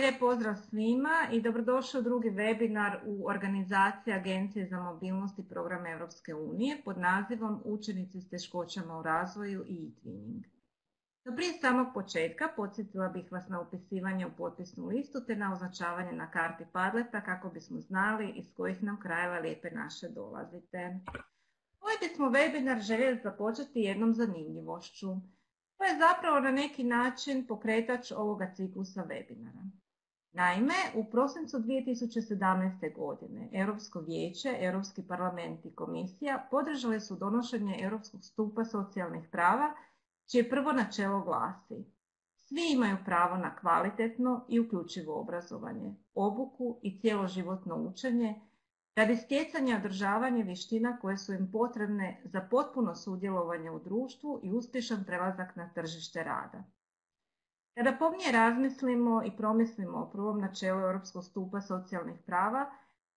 Lijep pozdrav svima i dobrodošli u drugi webinar u organizaciji Agencije za mobilnost i program Europske unije pod nazivom Učenici s teškoćama u razvoju i e-twinning. Prije samog početka podsjetila bih vas na upisivanje u potpisnu listu te na označavanje na karti Padleta kako bismo znali iz kojih nam krajeva lijepe naše dolazite. Ovaj bismo webinar željeli započeti jednom zanimljivošću. To je zapravo na neki način pokretač ovoga ciklusa webinara. Naime, u prosincu 2017. godine Europsko vijeće, Europski parlament i komisija podržali su donošenje Europskog stupa socijalnih prava, čije prvo načelo glasi svi imaju pravo na kvalitetno i uključivo obrazovanje, obuku i cjeloživotno učenje radi stjecanja održavanja vještina koje su im potrebne za potpuno sudjelovanje u društvu i uspješan prelazak na tržište rada. Kada pomnije razmislimo i promislimo o prvom načelu Europskog stupa socijalnih prava,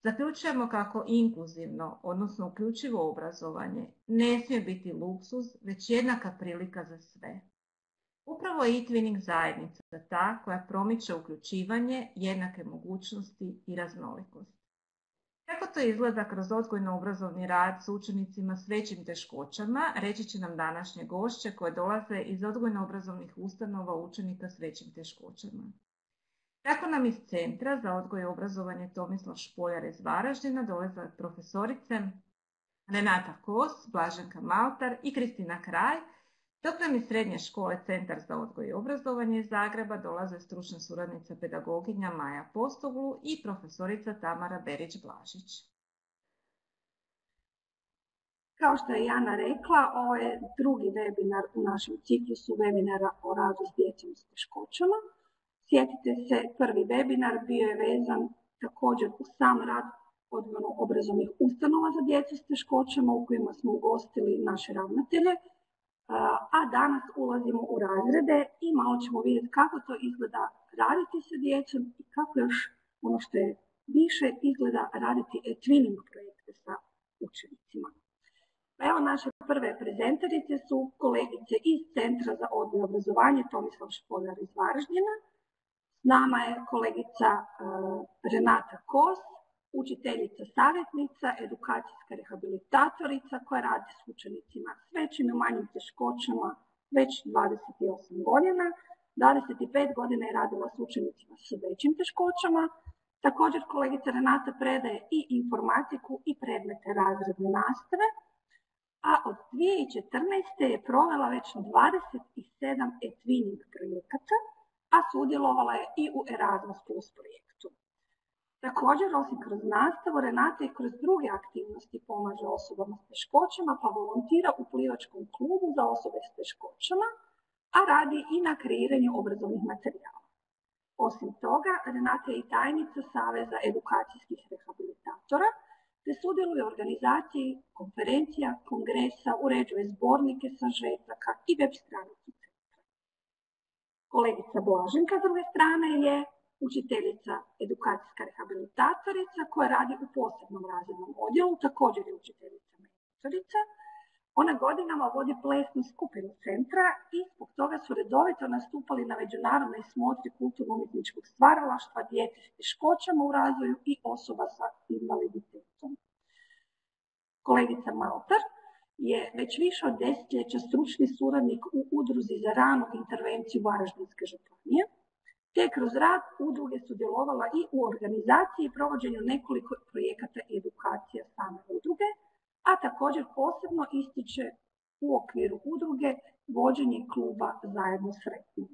zaključujemo kako inkluzivno, odnosno uključivo obrazovanje, ne smije biti luksuz, već jednaka prilika za sve. Upravo je e-twinning zajednica ta koja promiče uključivanje, jednake mogućnosti i raznolikost. To izgleda kroz odgojno-obrazovni rad s učenicima s većim teškoćama, reći će nam današnje gošće koje dolaze iz odgojno-obrazovnih ustanova učenika s većim teškoćama. Tako nam iz Centra za odgoj i obrazovanje Tomislav Špoljar iz Varaždina dolaze profesorice Renata Kos, Blaženka Maltar i Kristina Kraj, dok nam srednje škole Centar za odgoj i obrazovanje iz Zagreba dolaze stručna suradnica pedagoginja Maja Postoglu i profesorica Tamara Berić-Blažić. Kao što je Jana rekla, ovo je drugi webinar u našem ciklusu webinara o radu s djecom s teškoćama. Sjetite se, prvi webinar bio je vezan također u sam rad odgojno obrazovnih ustanova za djecu s teškoćama u kojima smo ugostili naše ravnatelje a danas ulazimo u razrede i malo ćemo vidjeti kako to izgleda raditi sa djecom i kako još ono što je više izgleda raditi e-twinning projekte sa učenicima. Pa evo naše prve prezenterice su kolegice iz Centra za odgoj i obrazovanje Tomislav Špoljar iz Varaždina. S nama je kolegica Renata Kos, učiteljica savjetnica, edukacijska rehabilitatorica koja radi s učenicima s većim i manjim teškoćama već 28 godina. 25 godina je radila s učenicima s većim teškoćama. Također kolegica Renata predaje i informatiku i predmete razredne nastave, a od 2014. je provela već 27 e-twinning projekata, a sudjelovala je i u Erasmus Plus projektu. Također, osim kroz nastavu, Renata i kroz druge aktivnosti pomaže osobama s teškoćama, pa volontira u plivačkom klubu za osobe s teškoćama, a radi i na kreiranju obrazovnih materijala. Osim toga, Renata je i tajnica Saveza edukacijskih rehabilitatora, te sudjeluje u organizaciji konferencija, kongresa, uređuje zbornike sažetaka i web stranicu. Kolegica Blaženka, s druge strane, je učiteljica, edukacijska rehabilitatorica koja radi u posebnom razrednom odjelu, također je učiteljica mentorica. Ona godinama vodi plesnu skupinu centra i zbog toga su redovito nastupali na međunarodnoj smotri kulturno-umjetničkog stvaralaštva djece s teškoćama u razvoju i osoba sa invaliditetom. Kolegica Maltar je već više od desetljeća stručni suradnik u udruzi za ranu intervenciju Varaždinske županije te kroz rad udruge sudjelovala i u organizaciji i provođenju nekoliko projekata edukacija same udruge, a također posebno ističe u okviru udruge vođenje kluba Zajedno sretni.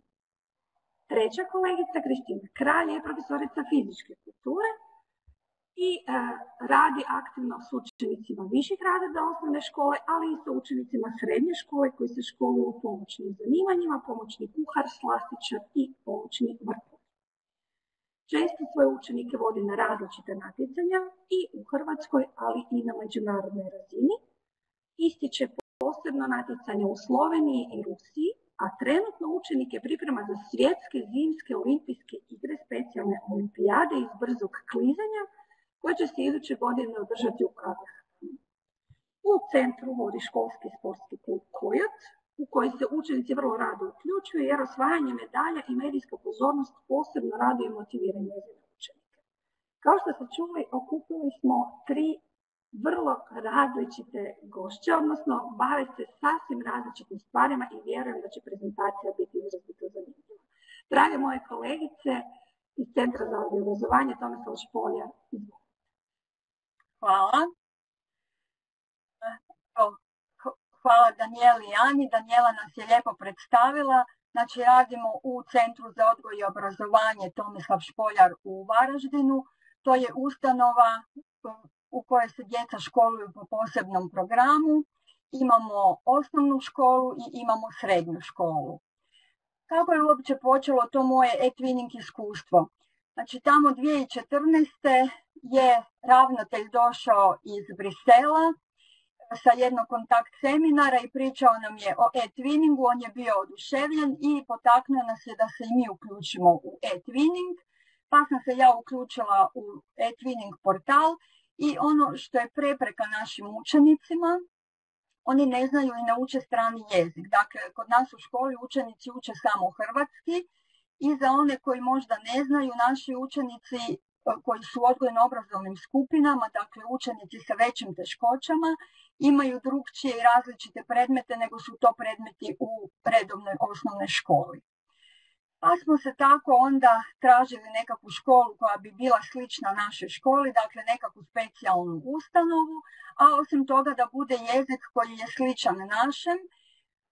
Treća kolegica, Kristina Kralj, je profesorica fizičke kulture i e, radi aktivno s učenicima viših razreda osnovne škole, ali i sa učenicima srednje škole koji se školuju u pomoćnim zanimanjima, pomoćni kuhar, slastičar i pomoćni vrtlar. Često svoje učenike vodi na različite natjecanja i u Hrvatskoj, ali i na međunarodnoj razini. Ističe posebno natjecanje u Sloveniji i Rusiji, a trenutno učenike priprema za svjetske zimske olimpijske igre specijalne olimpijade iz brzog klizanja koje će se iduće godine održati u Kazahstanu. U centru vodi školski sportski klub Kojot, u koji se učenici vrlo rado uključuju jer osvajanje medalja i medijska pozornost posebno rado i motiviraju njezine učenike. Kao što ste čuli, okupili smo tri vrlo različite gošće, odnosno bave se sasvim različitim stvarima i vjerujem da će prezentacija biti izrazito zanimljiva. Drage moje kolegice iz Centra za obrazovanje, Tomislav Špolja, izvolite. Hvala. Hvala Danijeli i Ani. Danijela nas je lijepo predstavila. Znači radimo u Centru za odgoj i obrazovanje Tomislav Špoljar u Varaždinu. To je ustanova u kojoj se djeca školuju po posebnom programu. Imamo osnovnu školu i imamo srednju školu. Kako je uopće počelo to moje e-twinning iskustvo? Znači tamo 2014. je ravnatelj došao iz Brisela sa jednog kontakt seminara i pričao nam je o e-twinningu, on je bio oduševljen i potaknuo nas je da se i mi uključimo u e-twinning, pa sam se ja uključila u e-twinning portal i ono što je prepreka našim učenicima, oni ne znaju i ne uče strani jezik. Dakle, kod nas u školi učenici uče samo hrvatski i za one koji možda ne znaju, naši učenici e, koji su u odgojno-obrazovnim skupinama, dakle učenici sa većim teškoćama, imaju drugčije i različite predmete nego su to predmeti u redovnoj osnovnoj školi. Pa smo se tako onda tražili nekakvu školu koja bi bila slična našoj školi, dakle nekakvu specijalnu ustanovu, a osim toga da bude jezik koji je sličan našem,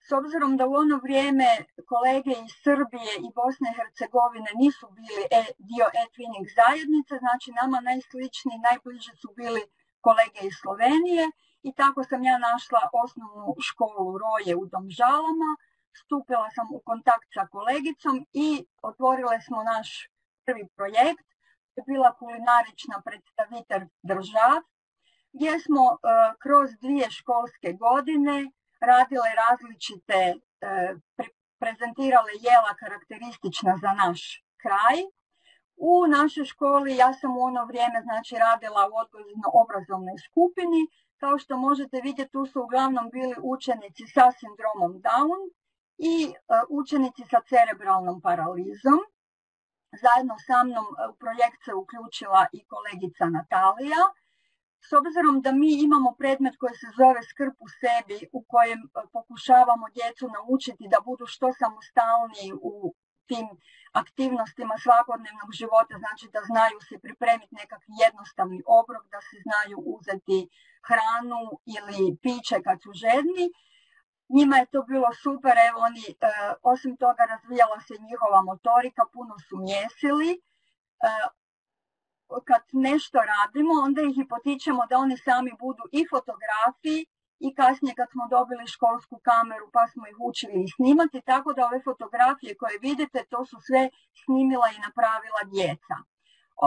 s obzirom da u ono vrijeme kolege iz Srbije i Bosne i Hercegovine nisu bili e, dio e-twinning zajednice, znači nama najsličniji, najbliže su bili kolege iz Slovenije i tako sam ja našla osnovnu školu Roje u Domžalama, stupila sam u kontakt sa kolegicom i otvorili smo naš prvi projekt. To je bila kulinarična predstavitelj držav, gdje smo e, kroz dvije školske godine radile različite, e, prezentirale jela karakteristična za naš kraj. U našoj školi ja sam u ono vrijeme znači radila u odgojno-obrazovnoj skupini. Kao što možete vidjeti, tu su uglavnom bili učenici sa sindromom Down, i e, učenici sa cerebralnom paralizom. Zajedno sa mnom e, u projekt se uključila i kolegica Natalija. S obzirom da mi imamo predmet koji se zove skrb u sebi, u kojem e, pokušavamo djecu naučiti da budu što samostalniji u tim aktivnostima svakodnevnog života, znači da znaju se pripremiti nekakvi jednostavni obrok, da se znaju uzeti hranu ili piće kad su žedni, njima je to bilo super, evo oni, e, osim toga razvijala se njihova motorika, puno su mjesili. E, kad nešto radimo, onda ih i potičemo da oni sami budu i fotografi i kasnije kad smo dobili školsku kameru pa smo ih učili i snimati, tako da ove fotografije koje vidite, to su sve snimila i napravila djeca.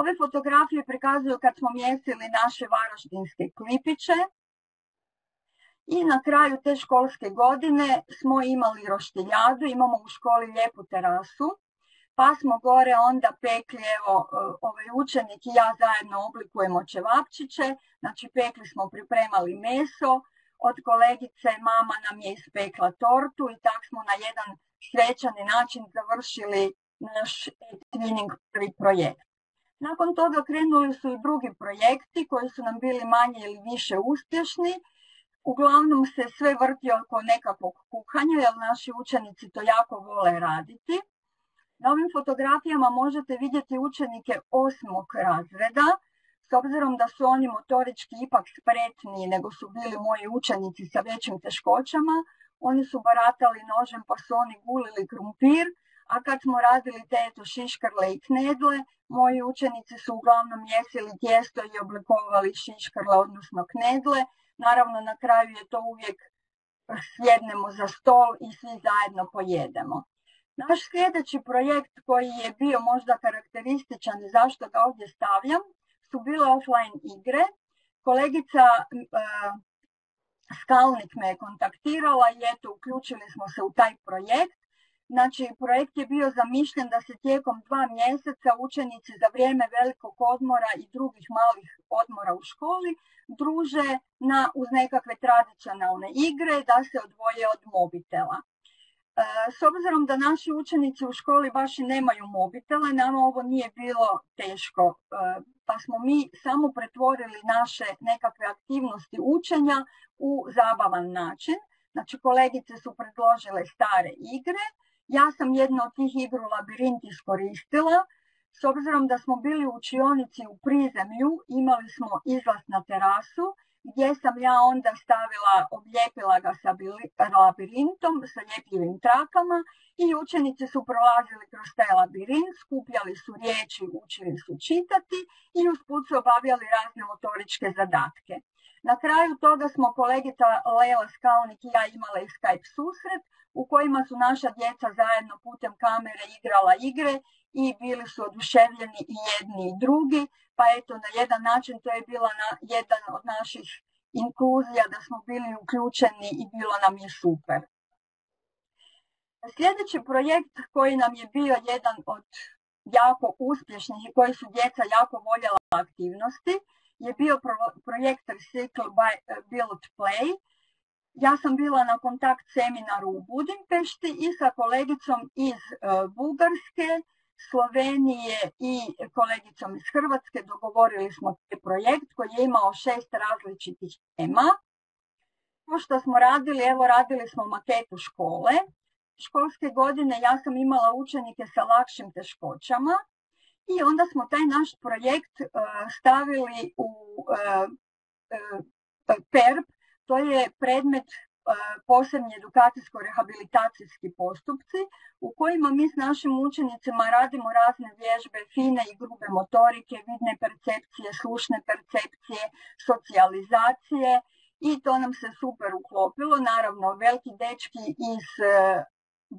Ove fotografije prikazuju kad smo mjesili naše varaždinske klipiće, i na kraju te školske godine smo imali roštiljadu, imamo u školi lijepu terasu, pa smo gore onda pekli, evo, e, ovaj učenik i ja zajedno oblikujemo čevapčiće, znači pekli smo, pripremali meso, od kolegice mama nam je ispekla tortu i tak smo na jedan srećani način završili naš twinning prvi projekt. Nakon toga krenuli su i drugi projekti koji su nam bili manje ili više uspješni, Uglavnom se sve vrti oko nekakvog kuhanja, jer naši učenici to jako vole raditi. Na ovim fotografijama možete vidjeti učenike osmog razreda, s obzirom da su oni motorički ipak spretniji nego su bili moji učenici sa većim teškoćama, oni su baratali nožem pa su oni gulili krumpir, a kad smo radili te eto šiškarle i knedle, moji učenici su uglavnom jesili tijesto i oblikovali šiškarle, odnosno knedle, Naravno, na kraju je to uvijek sjednemo za stol i svi zajedno pojedemo. Naš sljedeći projekt koji je bio možda karakterističan i zašto ga ovdje stavljam su bile offline igre. Kolegica e, Skalnik me je kontaktirala i eto uključili smo se u taj projekt. Znači, projekt je bio zamišljen da se tijekom dva mjeseca učenici za vrijeme velikog odmora i drugih malih odmora u školi druže na, uz nekakve tradicionalne igre, da se odvoje od mobitela. S obzirom da naši učenici u školi baš i nemaju mobitele, nama ovo nije bilo teško, e, pa smo mi samo pretvorili naše nekakve aktivnosti učenja u zabavan način. Znači, kolegice su predložile stare igre, ja sam jednu od tih igru labirint iskoristila. S obzirom da smo bili u učionici u prizemlju, imali smo izlaz na terasu, gdje sam ja onda stavila, oblijepila ga sa labirintom, sa ljepljivim trakama i učenici su prolazili kroz taj labirint, skupljali su riječi, učili su čitati i usput su obavljali razne motoričke zadatke. Na kraju toga smo kolegica Lela Skalnik i ja imali Skype susret u kojima su naša djeca zajedno putem kamere igrala igre i bili su oduševljeni i jedni i drugi, pa eto na jedan način to je bila na, jedan od naših inkluzija da smo bili uključeni i bilo nam je super. Sljedeći projekt koji nam je bio jedan od jako uspješnih i koji su djeca jako voljela aktivnosti je bio projekt Recycle by Build Play ja sam bila na kontakt seminaru u Budimpešti i sa kolegicom iz e, Bugarske, Slovenije i kolegicom iz Hrvatske dogovorili smo taj projekt koji je imao šest različitih tema. To što smo radili, evo radili smo maketu škole. Školske godine ja sam imala učenike sa lakšim teškoćama i onda smo taj naš projekt e, stavili u e, PERP, to je predmet e, posebni edukacijsko-rehabilitacijski postupci u kojima mi s našim učenicima radimo razne vježbe, fine i grube motorike, vidne percepcije, slušne percepcije, socijalizacije i to nam se super uklopilo. Naravno, veliki dečki iz e,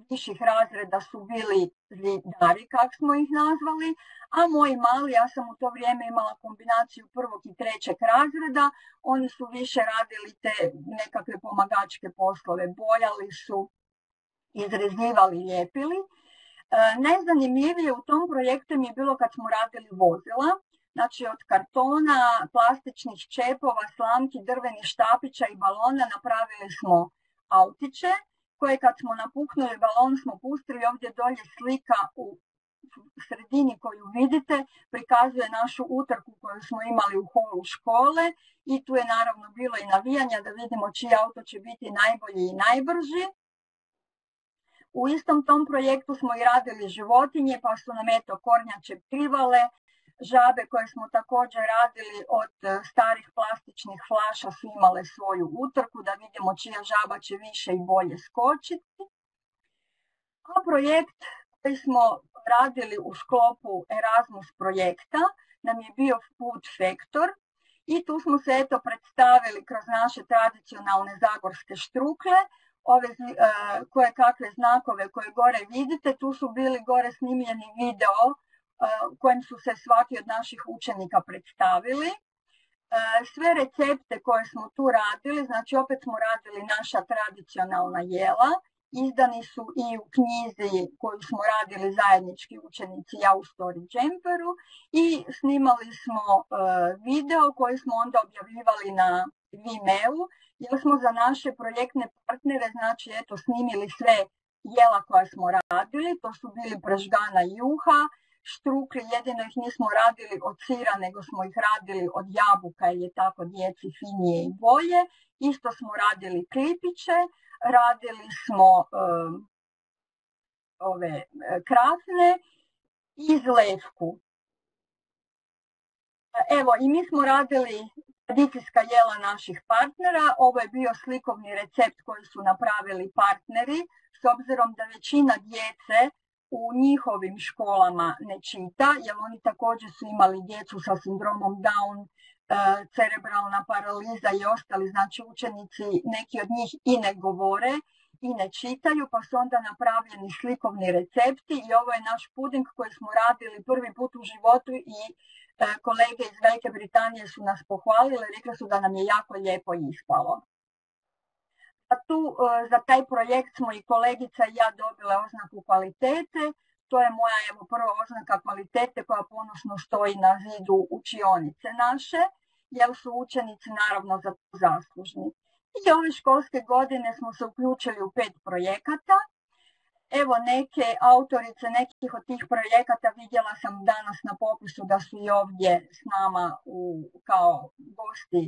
viših razreda su bili zidari, kak smo ih nazvali, a moji mali, ja sam u to vrijeme imala kombinaciju prvog i trećeg razreda, oni su više radili te nekakve pomagačke poslove, bojali su, izrezivali, lijepili. E, najzanimljivije u tom projektu mi je bilo kad smo radili vozila, znači od kartona, plastičnih čepova, slamki, drvenih štapića i balona napravili smo autiće koje kad smo napuhnuli balon smo pustili ovdje dolje slika u sredini koju vidite prikazuje našu utrku koju smo imali u holu škole i tu je naravno bilo i navijanja da vidimo čiji auto će biti najbolji i najbrži. U istom tom projektu smo i radili životinje pa su nam eto kornjače privale, Žabe koje smo također radili od e, starih plastičnih flaša su imale svoju utrku da vidimo čija žaba će više i bolje skočiti. A projekt koji smo radili u sklopu Erasmus projekta nam je bio Food Factor i tu smo se eto predstavili kroz naše tradicionalne zagorske štrukle, ove e, koje kakve znakove koje gore vidite, tu su bili gore snimljeni video u kojem su se svaki od naših učenika predstavili. Sve recepte koje smo tu radili, znači opet smo radili naša tradicionalna jela, izdani su i u knjizi koju smo radili zajednički učenici ja u Story Jumperu i snimali smo video koji smo onda objavljivali na Vimeo jer smo za naše projektne partnere znači eto snimili sve jela koja smo radili, to su bili pražgana juha, štrukli, jedino ih nismo radili od sira, nego smo ih radili od jabuka jer je tako djeci finije i bolje. Isto smo radili klipiće, radili smo ove e, krasne i zlevku. Evo, i mi smo radili tradicijska jela naših partnera. Ovo je bio slikovni recept koji su napravili partneri, s obzirom da većina djece u njihovim školama ne čita, jer oni također su imali djecu sa sindromom Down, e, cerebralna paraliza i ostali, znači učenici, neki od njih i ne govore i ne čitaju, pa su onda napravljeni slikovni recepti i ovo je naš puding koji smo radili prvi put u životu i e, kolege iz Velike Britanije su nas pohvalili, rekli su da nam je jako lijepo ispalo. A tu e, za taj projekt smo i kolegica i ja dobile oznaku kvalitete. To je moja evo, prva oznaka kvalitete koja ponosno stoji na zidu učionice naše, jer su učenici naravno za to zaslužni. I ove školske godine smo se uključili u pet projekata. Evo neke autorice nekih od tih projekata vidjela sam danas na popisu da su i ovdje s nama u, kao gosti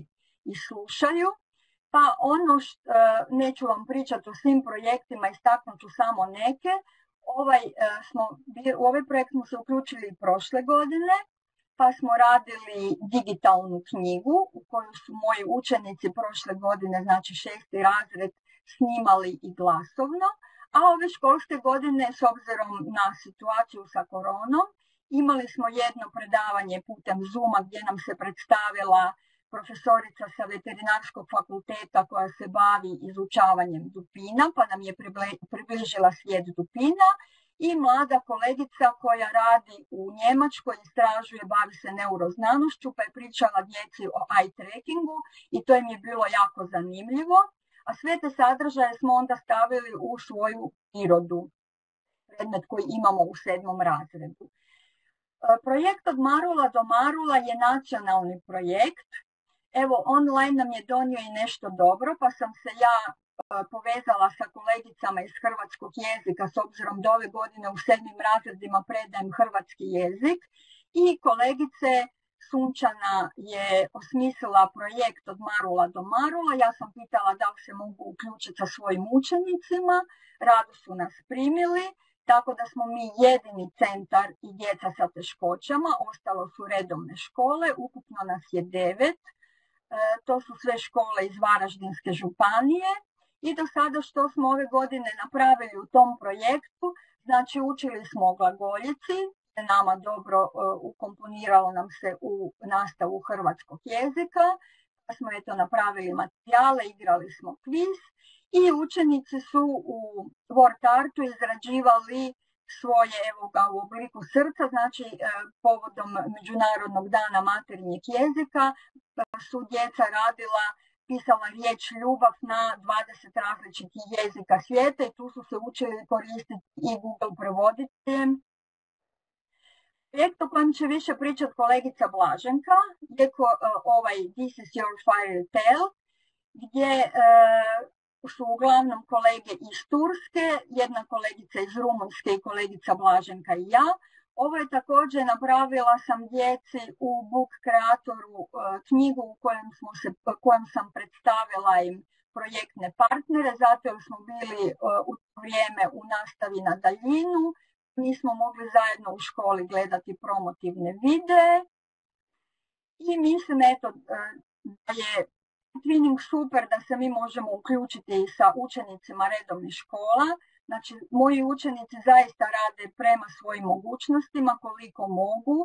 i slušaju. Pa ono što, e, neću vam pričati o svim projektima, istaknut samo neke. Ovaj, e, smo, u ovaj projekt smo se uključili prošle godine, pa smo radili digitalnu knjigu u koju su moji učenici prošle godine, znači šesti razred, snimali i glasovno. A ove školske godine, s obzirom na situaciju sa koronom, imali smo jedno predavanje putem Zuma gdje nam se predstavila profesorica sa veterinarskog fakulteta koja se bavi izučavanjem dupina, pa nam je približila svijet dupina i mlada kolegica koja radi u Njemačkoj, istražuje, bavi se neuroznanošću, pa je pričala djeci o eye trackingu i to im je bilo jako zanimljivo. A sve te sadržaje smo onda stavili u svoju prirodu, predmet koji imamo u sedmom razredu. Projekt od Marula do Marula je nacionalni projekt Evo, online nam je donio i nešto dobro, pa sam se ja e, povezala sa kolegicama iz hrvatskog jezika s obzirom da ove godine u sedmim razredima predajem hrvatski jezik i kolegice Sunčana je osmislila projekt od Marula do Marula. Ja sam pitala da li se mogu uključiti sa svojim učenicima. Rado su nas primili, tako da smo mi jedini centar i djeca sa teškoćama. Ostalo su redovne škole, ukupno nas je devet. E, to su sve škole iz Varaždinske županije i do sada što smo ove godine napravili u tom projektu, znači učili smo o glagoljici, nama dobro e, ukomponiralo nam se u nastavu hrvatskog jezika, pa smo eto napravili materijale, igrali smo kviz i učenici su u Word Artu izrađivali svoje evo ga u obliku srca, znači e, povodom Međunarodnog dana materinjeg jezika su djeca radila pisala riječ ljubav na 20 različitih jezika svijeta i tu su se učili koristiti i Google prevoditeljem. Projekt o kojem će više pričati kolegica Blaženka je e, ovaj This is your fire tale, gdje e, su uglavnom kolege iz Turske, jedna kolegica iz Rumunjske i kolegica Blaženka i ja. Ovo je također napravila sam djeci u Book Kreatoru e, knjigu u kojem, smo kojem sam predstavila im projektne partnere, zato jer smo bili e, u vrijeme u nastavi na daljinu. Nismo mogli zajedno u školi gledati promotivne videe. I mislim e, da je twinning super da se mi možemo uključiti sa učenicima redovnih škola. Znači, moji učenici zaista rade prema svojim mogućnostima koliko mogu,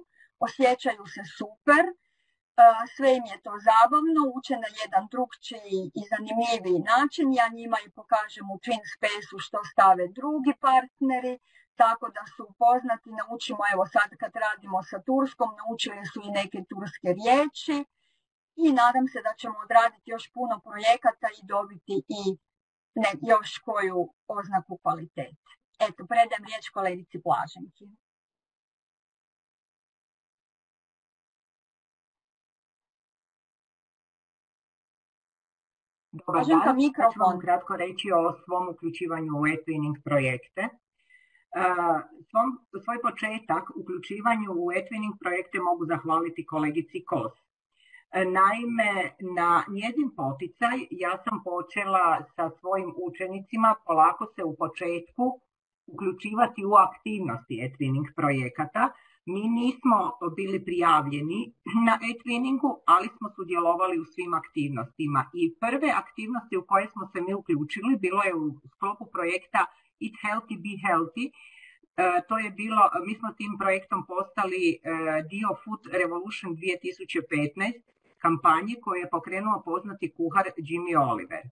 osjećaju se super, e, sve im je to zabavno, uče na jedan drugčiji i zanimljiviji način. Ja njima i pokažem u Twin Space-u što stave drugi partneri, tako da su upoznati, naučimo, evo sad kad radimo sa Turskom, naučili su i neke turske riječi, i nadam se da ćemo odraditi još puno projekata i dobiti i ne, još koju oznaku kvalitete. Eto, predajem riječ kolegici Blaženki. Dobar dan, mikrofon. ću vam kratko reći o svom uključivanju u e-twinning projekte. Svom, svoj početak uključivanju u e-twinning projekte mogu zahvaliti kolegici Kos Naime, na njezin poticaj ja sam počela sa svojim učenicima polako se u početku uključivati u aktivnosti e-twinning projekata. Mi nismo bili prijavljeni na e-twinningu, ali smo sudjelovali u svim aktivnostima. I prve aktivnosti u koje smo se mi uključili bilo je u sklopu projekta Eat Healthy, Be Healthy, e, to je bilo, mi smo tim projektom postali e, dio Food Revolution 2015 kampanje koju je pokrenuo poznati kuhar Jimmy Oliver. E,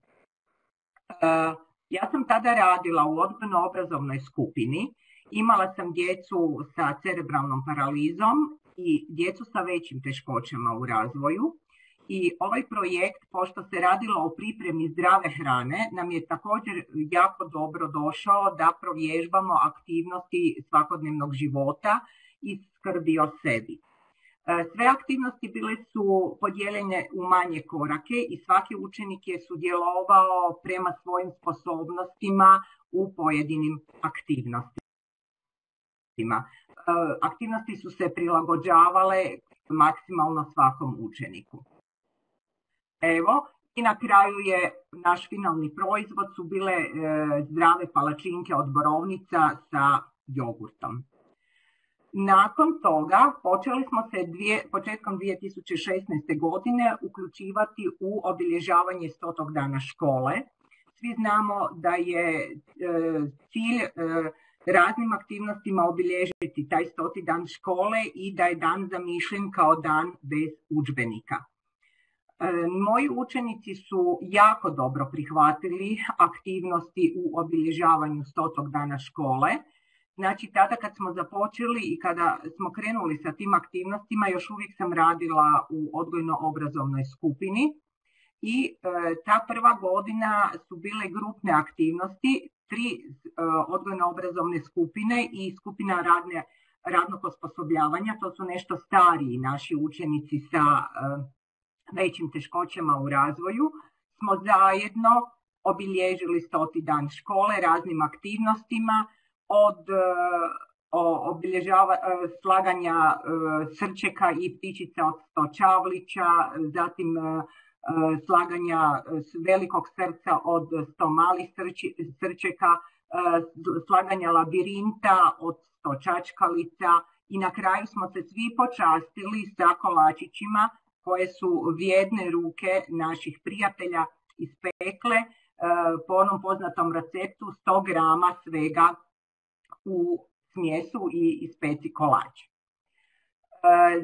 ja sam tada radila u odgojno-obrazovnoj skupini, imala sam djecu sa cerebralnom paralizom i djecu sa većim teškoćama u razvoju i ovaj projekt, pošto se radilo o pripremi zdrave hrane, nam je također jako dobro došao da provježbamo aktivnosti svakodnevnog života i skrbi o sebi. E, sve aktivnosti bile su podijeljene u manje korake i svaki učenik je sudjelovao prema svojim sposobnostima u pojedinim aktivnostima. E, aktivnosti su se prilagođavale maksimalno svakom učeniku. Evo, i na kraju je naš finalni proizvod su bile e, zdrave palačinke od borovnica sa jogurtom. Nakon toga počeli smo se dvije, početkom 2016. godine uključivati u obilježavanje stotog dana škole. Svi znamo da je e, cilj e, raznim aktivnostima obilježiti taj stoti dan škole i da je dan zamišljen kao dan bez udžbenika. E, moji učenici su jako dobro prihvatili aktivnosti u obilježavanju stotog dana škole Znači, tada kad smo započeli i kada smo krenuli sa tim aktivnostima, još uvijek sam radila u odgojno-obrazovnoj skupini. I e, ta prva godina su bile grupne aktivnosti, tri e, odgojno-obrazovne skupine i skupina radne, radnog osposobljavanja, to su nešto stariji naši učenici sa e, većim teškoćama u razvoju, smo zajedno obilježili stoti dan škole raznim aktivnostima, od e, obilježava, e, slaganja e, srčeka i ptičica od stočavlića, zatim slaganja velikog srca od sto malih srčeka, slaganja labirinta od sto čačkalica i na kraju smo se svi počastili sa kolačićima koje su vrijedne ruke naših prijatelja ispekle po onom poznatom receptu 100 grama svega u smjesu i ispeci kolač. E,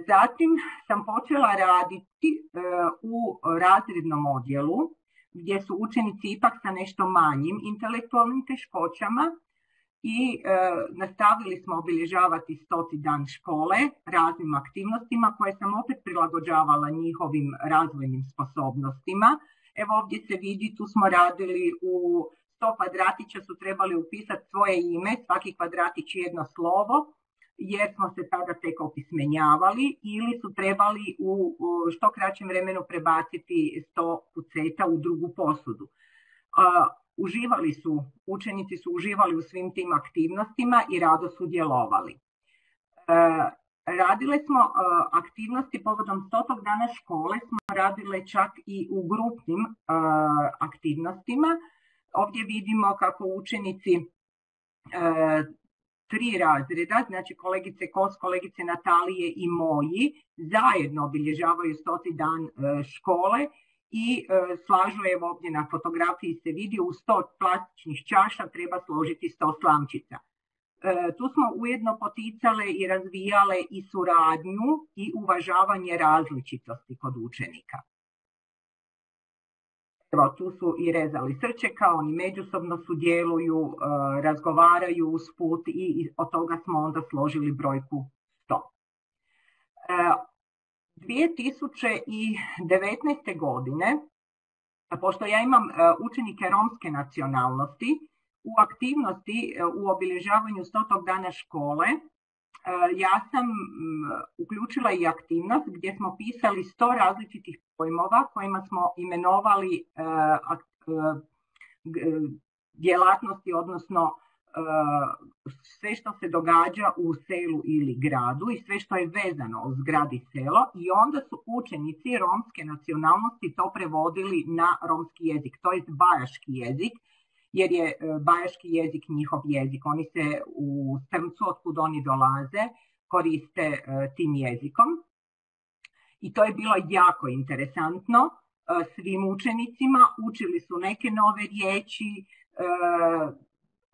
zatim sam počela raditi e, u razrednom odjelu gdje su učenici ipak sa nešto manjim intelektualnim teškoćama i e, nastavili smo obilježavati stoti dan škole raznim aktivnostima koje sam opet prilagođavala njihovim razvojnim sposobnostima. Evo ovdje se vidi, tu smo radili u 100 kvadratića su trebali upisati svoje ime, svaki kvadratić jedno slovo, jer smo se tada tek opismenjavali ili su trebali u što kraćem vremenu prebaciti 100 puceta u drugu posudu. Uživali su, učenici su uživali u svim tim aktivnostima i rado su djelovali. Radile smo aktivnosti povodom stotog dana škole, smo radile čak i u grupnim aktivnostima, Ovdje vidimo kako učenici e, tri razreda, znači kolegice Kos, kolegice Natalije i moji, zajedno obilježavaju stoti dan e, škole i e, slažu, evo ovdje na fotografiji se vidi, u sto plastičnih čaša treba složiti sto slamčica. Tu smo ujedno poticale i razvijale i suradnju i uvažavanje različitosti kod učenika. Tu su i rezali srčeka, oni međusobno sudjeluju, e, razgovaraju usput i od toga smo onda složili brojku 100. 2019. E, godine, pošto ja imam e, učenike romske nacionalnosti, u aktivnosti u obilježavanju 100. dana škole ja sam uključila i aktivnost gdje smo pisali 100 različitih pojmova kojima smo imenovali e, e, djelatnosti, odnosno e, sve što se događa u selu ili gradu i sve što je vezano uz grad selo i onda su učenici romske nacionalnosti to prevodili na romski jezik, to je bajaški jezik, jer je bajaški jezik njihov jezik. Oni se u Strmcu, otkud oni dolaze, koriste tim jezikom i to je bilo jako interesantno e, svim učenicima. Učili su neke nove riječi, e,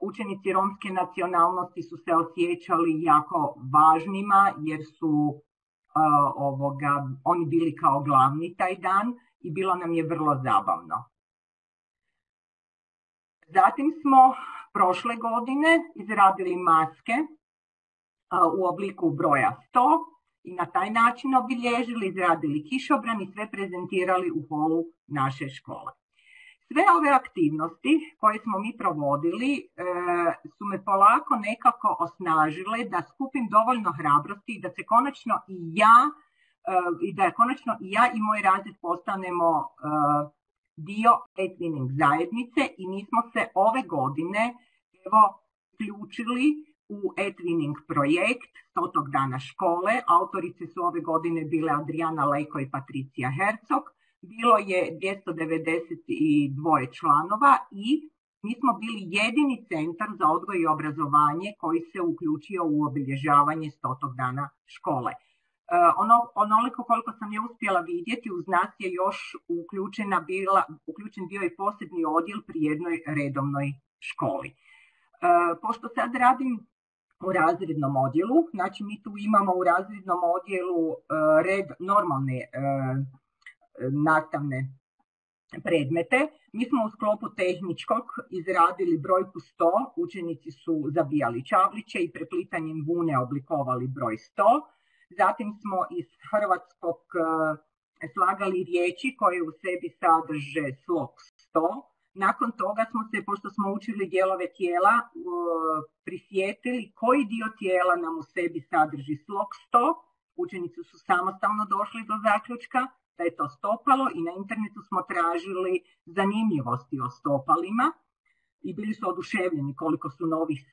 učenici romske nacionalnosti su se osjećali jako važnima jer su e, ovoga, oni bili kao glavni taj dan i bilo nam je vrlo zabavno. Zatim smo prošle godine izradili maske u obliku broja 100 i na taj način obilježili, izradili kišobran i sve prezentirali u holu naše škole. Sve ove aktivnosti koje smo mi provodili e, su me polako nekako osnažile da skupim dovoljno hrabrosti da se konačno i ja e, i da konačno i ja i moj razred postanemo e, dio Etwinning zajednice i mi smo se ove godine evo uključili u Etwinning projekt Stotog dana škole. Autorice su ove godine bile Adriana Lejko i Patricija Hercog bilo je 292 članova i mi smo bili jedini centar za odgoj i obrazovanje koji se uključio u obilježavanje stotog dana škole. E, ono, onoliko koliko sam je uspjela vidjeti, uz nas je još uključena bila, uključen bio i posebni odjel pri jednoj redovnoj školi. E, pošto sad radim u razrednom odjelu, znači mi tu imamo u razrednom odjelu e, red normalne nastavne predmete. Mi smo u sklopu tehničkog izradili brojku 100, učenici su zabijali čavliće i preplitanjem vune oblikovali broj 100. Zatim smo iz hrvatskog e, slagali riječi koje u sebi sadrže slog 100. Nakon toga smo se, pošto smo učili dijelove tijela, prisjetili koji dio tijela nam u sebi sadrži slog 100. Učenici su samostalno došli do zaključka da je to stopalo i na internetu smo tražili zanimljivosti o stopalima i bili su oduševljeni koliko su novih e,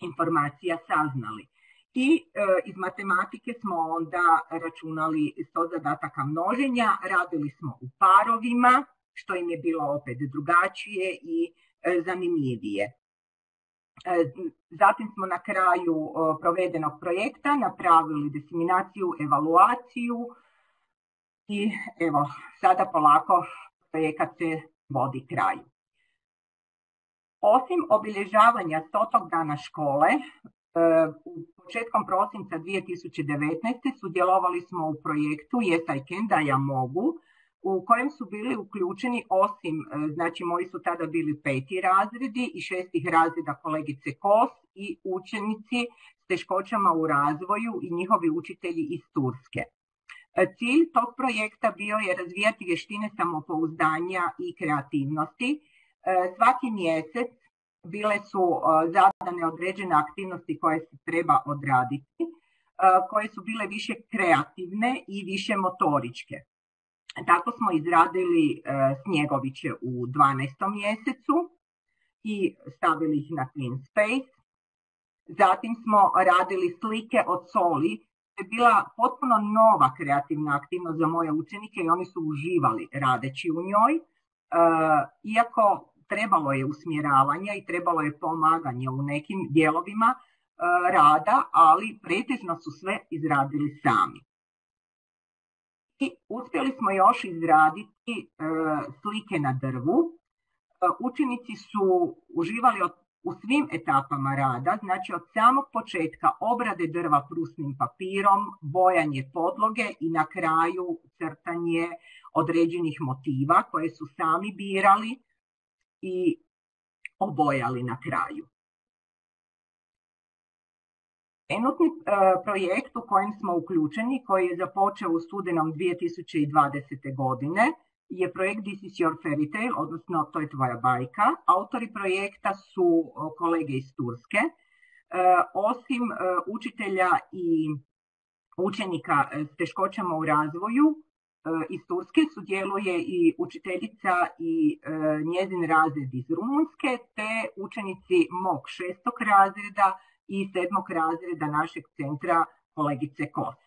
informacija saznali. I e, iz matematike smo onda računali sto zadataka množenja, radili smo u parovima, što im je bilo opet drugačije i e, zanimljivije. Zatim smo na kraju provedenog projekta napravili diseminaciju, evaluaciju, i evo, sada polako projekat se vodi kraju. Osim obilježavanja stotog dana škole, e, početkom prosinca 2019. sudjelovali smo u projektu Yes I Can, da ja mogu, u kojem su bili uključeni osim, e, znači moji su tada bili peti razredi i šestih razreda kolegice Kos i učenici s teškoćama u razvoju i njihovi učitelji iz Turske. Cilj tog projekta bio je razvijati vještine samopouzdanja i kreativnosti. E, svaki mjesec bile su e, zadane određene aktivnosti koje se treba odraditi, e, koje su bile više kreativne i više motoričke. Tako smo izradili snjegoviće u 12. mjesecu i stavili ih na Clean Space. Zatim smo radili slike od soli je bila potpuno nova kreativna aktivnost za moje učenike i oni su uživali radeći u njoj. E, iako trebalo je usmjeravanja i trebalo je pomaganje u nekim dijelovima e, rada, ali pretežno su sve izradili sami. I uspjeli smo još izraditi e, slike na drvu. Učenici su uživali u svim etapama rada, znači od samog početka obrade drva prusnim papirom, bojanje podloge i na kraju crtanje određenih motiva koje su sami birali i obojali na kraju. Trenutni e, projekt u kojem smo uključeni, koji je započeo u studenom 2020. godine, je projekt This is your fairy tale, odnosno To je tvoja bajka. Autori projekta su kolege iz Turske. E, osim e, učitelja i učenika e, s teškoćama u razvoju iz Turske sudjeluje i učiteljica i njezin razred iz Rumunjske, te učenici mog šestog razreda i sedmog razreda našeg centra kolegice Kos.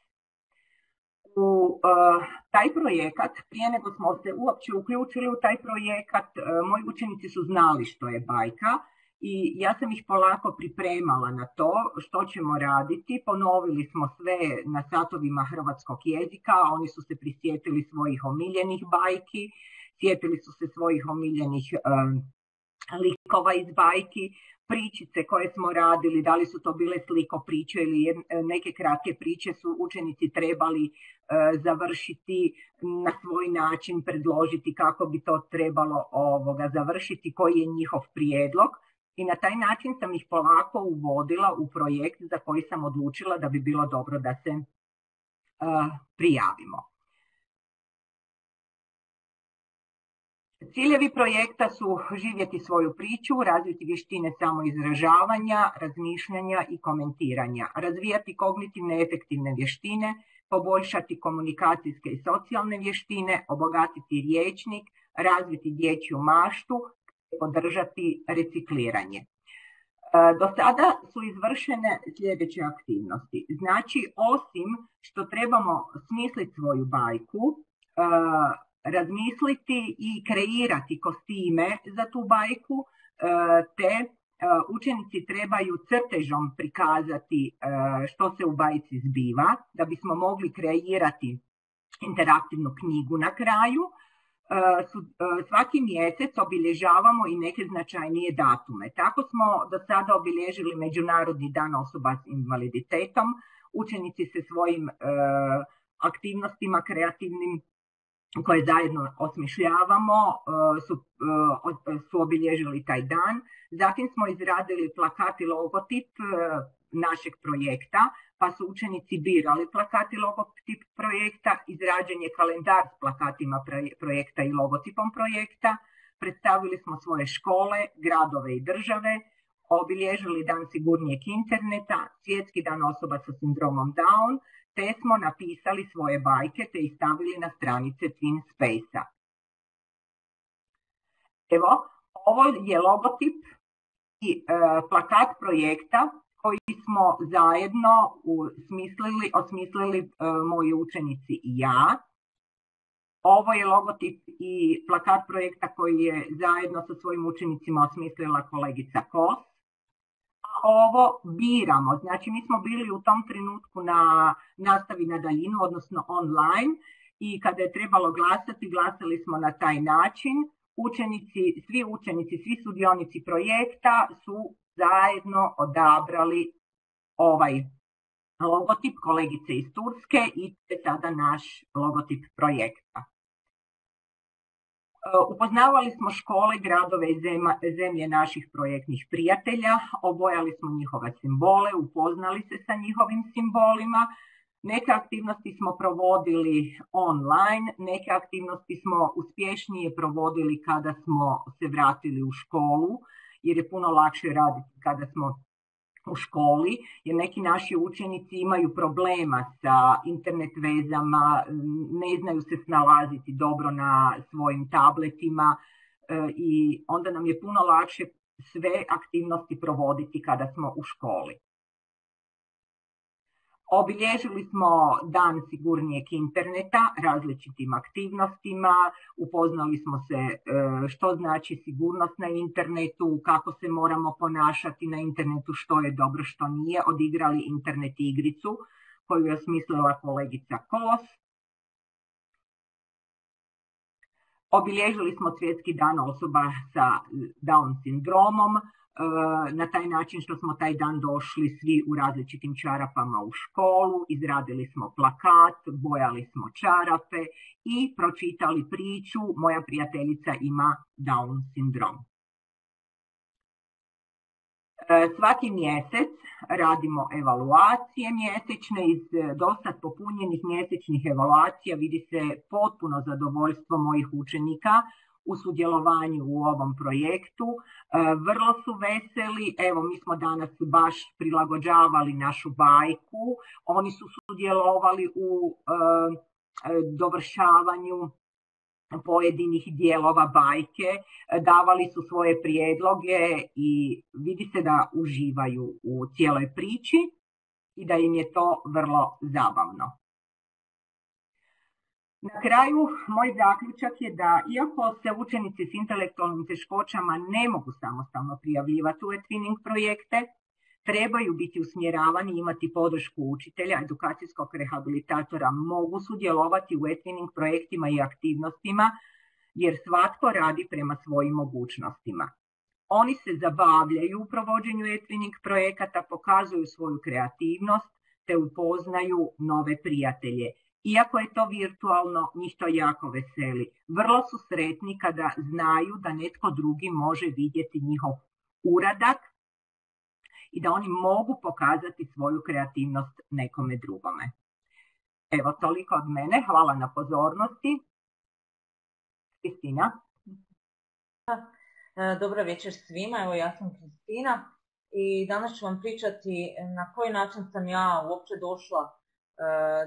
U uh, taj projekat, prije nego smo se uopće uključili u taj projekat, moji učenici su znali što je bajka i ja sam ih polako pripremala na to što ćemo raditi. Ponovili smo sve na satovima hrvatskog jezika, oni su se prisjetili svojih omiljenih bajki, sjetili su se svojih omiljenih likova iz bajki, pričice koje smo radili, da li su to bile sliko priče ili neke kratke priče su učenici trebali e, završiti na svoj način, predložiti kako bi to trebalo ovoga završiti, koji je njihov prijedlog. I na taj način sam ih polako uvodila u projekt za koji sam odlučila da bi bilo dobro da se prijavimo. Ciljevi projekta su živjeti svoju priču, razviti vještine samoizražavanja, razmišljanja i komentiranja, razvijati kognitivne efektivne vještine, poboljšati komunikacijske i socijalne vještine, obogatiti riječnik, razviti dječju maštu, podržati recikliranje. E, do sada su izvršene sljedeće aktivnosti. Znači, osim što trebamo smisliti svoju bajku, e, razmisliti i kreirati kostime za tu bajku, e, te učenici trebaju crtežom prikazati što se u bajci zbiva, da bismo mogli kreirati interaktivnu knjigu na kraju svaki mjesec obilježavamo i neke značajnije datume. Tako smo do sada obilježili Međunarodni dan osoba s invaliditetom. Učenici se svojim e, aktivnostima kreativnim koje zajedno osmišljavamo su, su obilježili taj dan. Zatim smo izradili plakat i logotip našeg projekta, pa su učenici birali plakati logotip projekta, izrađen je kalendar s plakatima projekta i logotipom projekta, predstavili smo svoje škole, gradove i države, obilježili dan sigurnijeg interneta, svjetski dan osoba sa sindromom Down, te smo napisali svoje bajke te ih stavili na stranice Twin Space-a. Evo, ovo je logotip i e, plakat projekta koji smo zajedno usmislili, osmislili e, moji učenici i ja. Ovo je logotip i plakat projekta koji je zajedno sa svojim učenicima osmislila kolegica Kos. A ovo biramo, znači mi smo bili u tom trenutku na nastavi na daljinu, odnosno online i kada je trebalo glasati, glasali smo na taj način. Učenici, svi učenici, svi sudionici projekta su zajedno odabrali ovaj logotip kolegice iz Turske i to je sada naš logotip projekta. E, upoznavali smo škole, gradove i zemlje naših projektnih prijatelja, obojali smo njihove simbole, upoznali se sa njihovim simbolima, neke aktivnosti smo provodili online, neke aktivnosti smo uspješnije provodili kada smo se vratili u školu, jer je puno lakše raditi kada smo u školi, jer neki naši učenici imaju problema sa internet vezama, ne znaju se snalaziti dobro na svojim tabletima e, i onda nam je puno lakše sve aktivnosti provoditi kada smo u školi. Obilježili smo dan sigurnijeg interneta različitim aktivnostima, upoznali smo se e, što znači sigurnost na internetu, kako se moramo ponašati na internetu, što je dobro, što nije. Odigrali internet igricu koju je osmislila kolegica Kos. Obilježili smo svjetski dan osoba sa Down sindromom, na taj način što smo taj dan došli svi u različitim čarapama u školu, izradili smo plakat, bojali smo čarape i pročitali priču Moja prijateljica ima Down sindrom. E, svaki mjesec radimo evaluacije mjesečne. Iz dosta popunjenih mjesečnih evaluacija vidi se potpuno zadovoljstvo mojih učenika u sudjelovanju u ovom projektu. E, vrlo su veseli, evo mi smo danas baš prilagođavali našu bajku, oni su sudjelovali u e, dovršavanju pojedinih dijelova bajke, davali su svoje prijedloge i vidi se da uživaju u cijeloj priči i da im je to vrlo zabavno. Na kraju, moj zaključak je da, iako se učenici s intelektualnim teškoćama ne mogu samostalno prijavljivati u e-twinning projekte, trebaju biti usmjeravani i imati podršku učitelja, edukacijskog rehabilitatora, mogu sudjelovati u e-twinning projektima i aktivnostima, jer svatko radi prema svojim mogućnostima. Oni se zabavljaju u provođenju e-twinning projekata, pokazuju svoju kreativnost, te upoznaju nove prijatelje iako je to virtualno, njih to jako veseli. Vrlo su sretni kada znaju da netko drugi može vidjeti njihov uradak i da oni mogu pokazati svoju kreativnost nekome drugome. Evo, toliko od mene. Hvala na pozornosti. Kristina. E, Dobro večer svima, evo ja sam Kristina i danas ću vam pričati na koji način sam ja uopće došla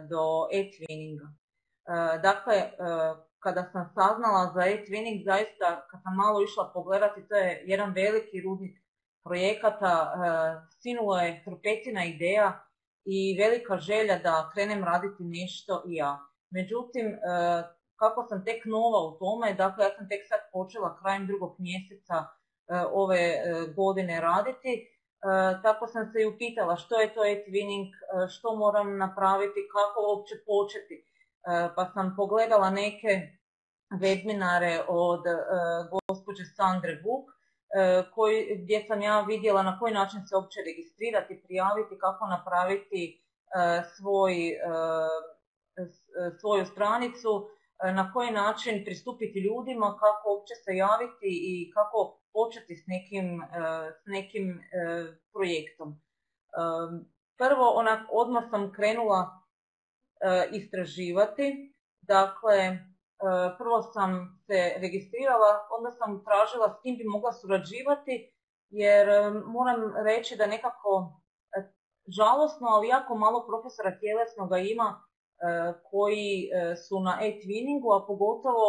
do e-twinninga. E, dakle, kada sam saznala za e-twinning, zaista kad sam malo išla pogledati, to je jedan veliki rudnik projekata, sinulo je trpetina ideja i velika želja da krenem raditi nešto i ja. Međutim, kako sam tek nova u tome, dakle ja sam tek sad počela krajem drugog mjeseca ove godine raditi, tako sam se i upitala što je to e-twinning, što moram napraviti, kako uopće početi. Pa sam pogledala neke webinare od gospođe Sandre Vuk, koji, gdje sam ja vidjela na koji način se uopće registrirati, prijaviti, kako napraviti svoj, svoju stranicu, na koji način pristupiti ljudima, kako uopće se javiti i kako početi s nekim, s nekim projektom. Prvo, onak, odmah sam krenula istraživati, dakle, prvo sam se registrirala, onda sam tražila s kim bi mogla surađivati, jer moram reći da nekako žalosno, ali jako malo profesora tjelesnoga ima koji su na e-twinningu, a pogotovo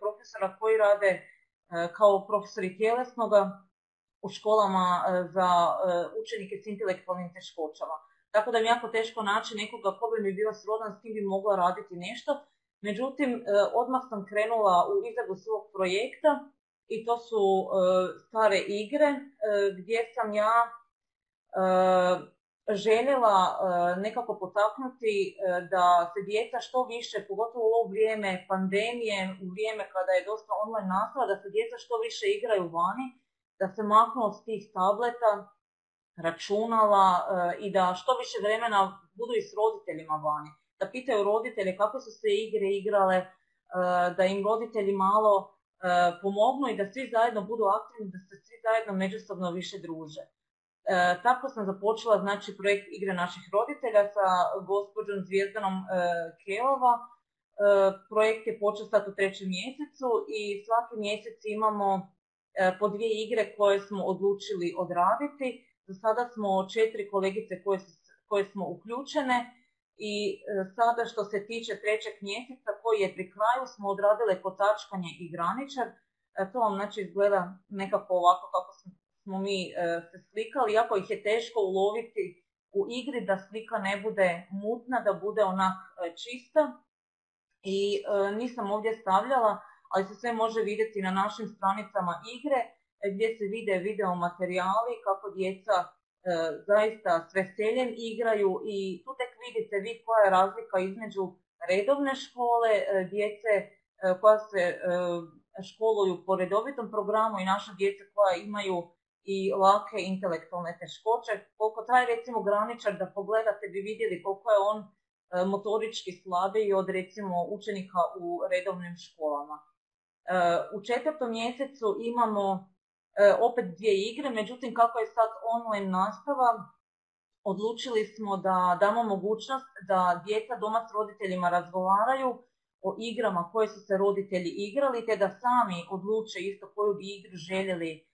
profesora koji rade kao profesori tjelesnoga u školama za učenike s intelektualnim teškoćama. Tako da mi jako teško naći nekoga ko bi mi bio srodan s kim bi mogla raditi nešto. Međutim, odmah sam krenula u izradu svog projekta i to su stare igre gdje sam ja željela nekako potaknuti da se djeca što više, pogotovo u ovo vrijeme pandemije, u vrijeme kada je dosta online nastava, da se djeca što više igraju vani, da se maknu od tih tableta, računala i da što više vremena budu i s roditeljima vani. Da pitaju roditelje kako su se igre igrale, da im roditelji malo pomognu i da svi zajedno budu aktivni, da se svi zajedno međusobno više druže. E, tako sam započela znači, projekt Igre naših roditelja sa gospođom Zvijezdanom e, Kelova. E, projekt je počeo sad u trećem mjesecu i svaki mjesec imamo e, po dvije igre koje smo odlučili odraditi. Do sada smo četiri kolegice koje, koje smo uključene i sada što se tiče trećeg mjeseca koji je pri kraju smo odradile kotačkanje i graničar. To vam znači izgleda nekako ovako kako smo smo mi e, se slikali, iako ih je teško uloviti u igri da slika ne bude mutna, da bude onak e, čista. I e, nisam ovdje stavljala, ali se sve može vidjeti na našim stranicama igre gdje se vide video materijali kako djeca zaista s veseljem igraju i tu tek vidite vi koja je razlika između redovne škole, djece koja se školuju po redovitom programu i naša djeca koja imaju i lake intelektualne teškoće. Koliko taj recimo graničar da pogledate bi vidjeli koliko je on e, motorički slabiji od recimo učenika u redovnim školama. E, u četvrtom mjesecu imamo e, opet dvije igre, međutim kako je sad online nastava, odlučili smo da damo mogućnost da djeca doma s roditeljima razgovaraju o igrama koje su se roditelji igrali, te da sami odluče isto koju bi igru željeli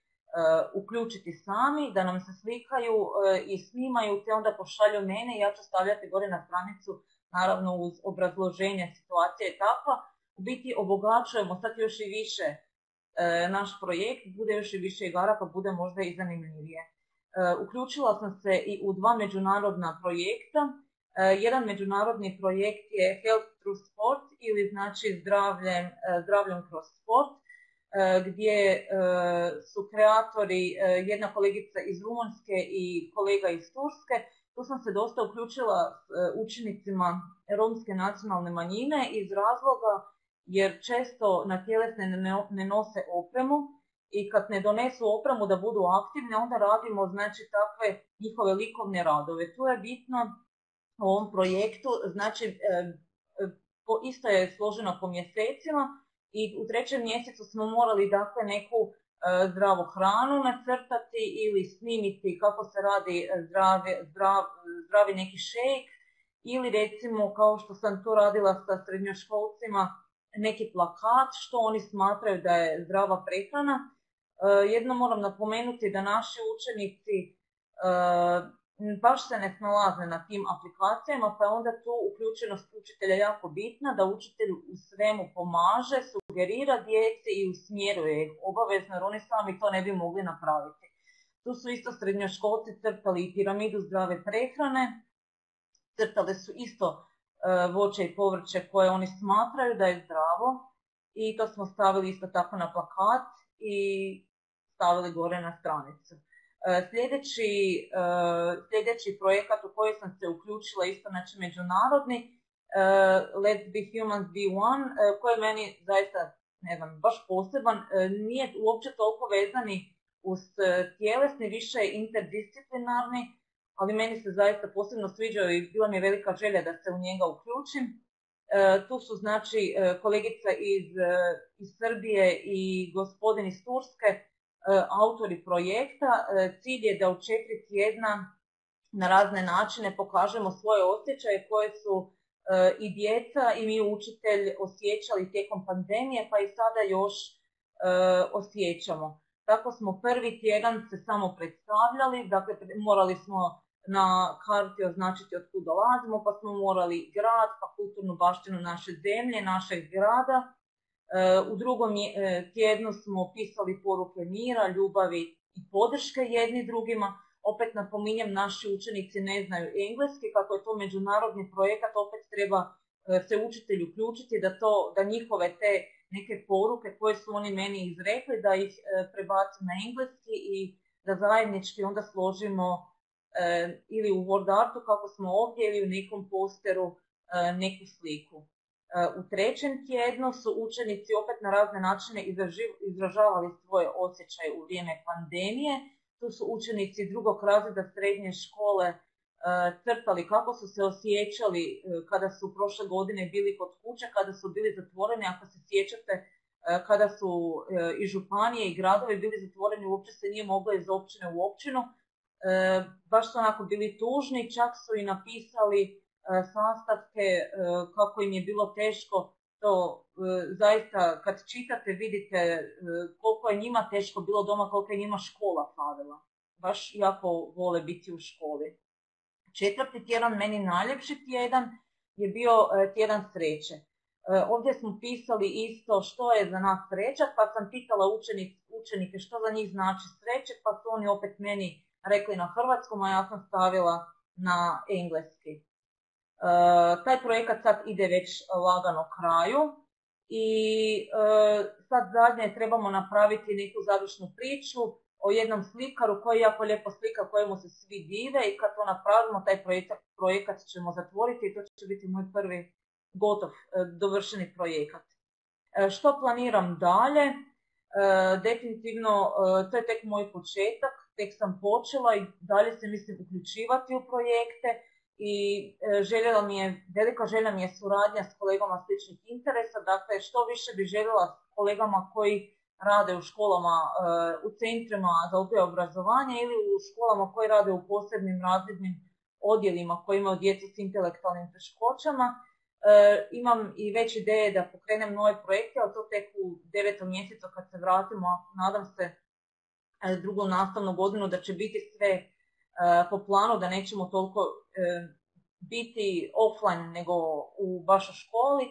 uključiti sami, da nam se slikaju uh, i snimaju te onda pošalju mene i ja ću stavljati gore na stranicu naravno uz obrazloženje situacije je takva. U biti obogaćujemo sad još i više uh, naš projekt, bude još i više igara pa bude možda i zanimljivije. Uključila sam se i u dva međunarodna projekta. Jedan međunarodni projekt je Health Through Sport ili znači zdravljem, zdravljem kroz sport gdje e, su kreatori e, jedna kolegica iz Rumunjske i kolega iz Turske. Tu sam se dosta uključila s učenicima romske nacionalne manjine iz razloga jer često na tjelesne ne nose opremu i kad ne donesu opremu da budu aktivne, onda radimo znači takve njihove likovne radove. Tu je bitno u ovom projektu, znači isto je složeno po mjesecima, i u trećem mjesecu smo morali dakle neku zdravu hranu nacrtati ili snimiti kako se radi zdravi, zdrav, zdravi neki šejk ili recimo kao što sam to radila sa srednjoškolcima neki plakat što oni smatraju da je zdrava prehrana. Jedno moram napomenuti da naši učenici baš se ne snalaze na tim aplikacijama, pa je onda tu uključenost učitelja jako bitna, da učitelj u svemu pomaže, sugerira djeci i usmjeruje ih obavezno, jer oni sami to ne bi mogli napraviti. Tu su isto srednjoškolci crtali piramidu zdrave prehrane, crtali su isto e, voće i povrće koje oni smatraju da je zdravo i to smo stavili isto tako na plakat i stavili gore na stranicu. E, sljedeći, e, sljedeći projekat u koji sam se uključila isto znači međunarodni e, Let's be humans be one koji je meni zaista ne znam, baš poseban, nije uopće toliko vezani uz tjelesni, više interdisciplinarni, ali meni se zaista posebno sviđao i bila mi je velika želja da se u njega uključim. Tu su znači kolegica iz, iz Srbije i gospodin iz Turske autori projekta. E, cilj je da u četiri tjedna na razne načine pokažemo svoje osjećaje koje su e, i djeca i mi učitelj osjećali tijekom pandemije pa i sada još osjećamo. Tako smo prvi tjedan se samo predstavljali, dakle morali smo na karti označiti od kuda dolazimo, pa smo morali grad, pa kulturnu baštinu naše zemlje, našeg grada, u drugom e, tjednu smo pisali poruke mira, ljubavi i podrške jedni drugima. Opet napominjem, naši učenici ne znaju engleski, kako je to međunarodni projekat, opet treba e, se učitelji uključiti da, to, da njihove te neke poruke koje su oni meni izrekli, da ih e, prebacim na engleski i da zajednički onda složimo ili u word artu kako smo ovdje ili u nekom posteru neku sliku. U trećem tjednu su učenici opet na razne načine izražavali svoje osjećaje u vrijeme pandemije. Tu su učenici drugog razreda srednje škole e, crtali kako su se osjećali e, kada su prošle godine bili kod kuće, kada su bili zatvoreni, ako se sjećate, e, kada su i županije i gradovi bili zatvoreni, uopće se nije moglo iz općine u općinu. Baš su onako bili tužni, čak su i napisali sastavke, e, kako im je bilo teško, to e, zaista kad čitate vidite koliko je njima teško bilo doma, koliko je njima škola falila. Baš jako vole biti u školi. Četvrti tjedan, meni najljepši tjedan, je bio tjedan sreće. Ovdje smo pisali isto što je za nas sreća, pa sam pitala učenike što za njih znači sreće, pa su oni opet meni rekli na hrvatskom, a ja sam stavila na engleski. Eh, taj projekat sad ide već lagano kraju i eh, sad zadnje trebamo napraviti neku završnu priču o jednom slikaru koji je jako lijepo slika kojemu se svi dive i kad to napravimo taj projekat, ćemo zatvoriti i to će biti moj prvi gotov, eh, dovršeni projekat. Što planiram dalje? Definitivno to je tek moj početak, tek sam počela i dalje se mislim uključivati u projekte i e, željela mi je, velika želja mi je suradnja s kolegama sličnih interesa, dakle što više bi željela s kolegama koji rade u školama, e, u centrima za odgoj obrazovanje ili u školama koji rade u posebnim razrednim odjelima koji imaju djecu s intelektualnim teškoćama. E, imam i već ideje da pokrenem nove projekte, ali to tek u devetom mjesecu kad se vratimo, nadam se drugom nastavnu godinu da će biti sve po planu, da nećemo toliko E, biti offline nego u vašoj školi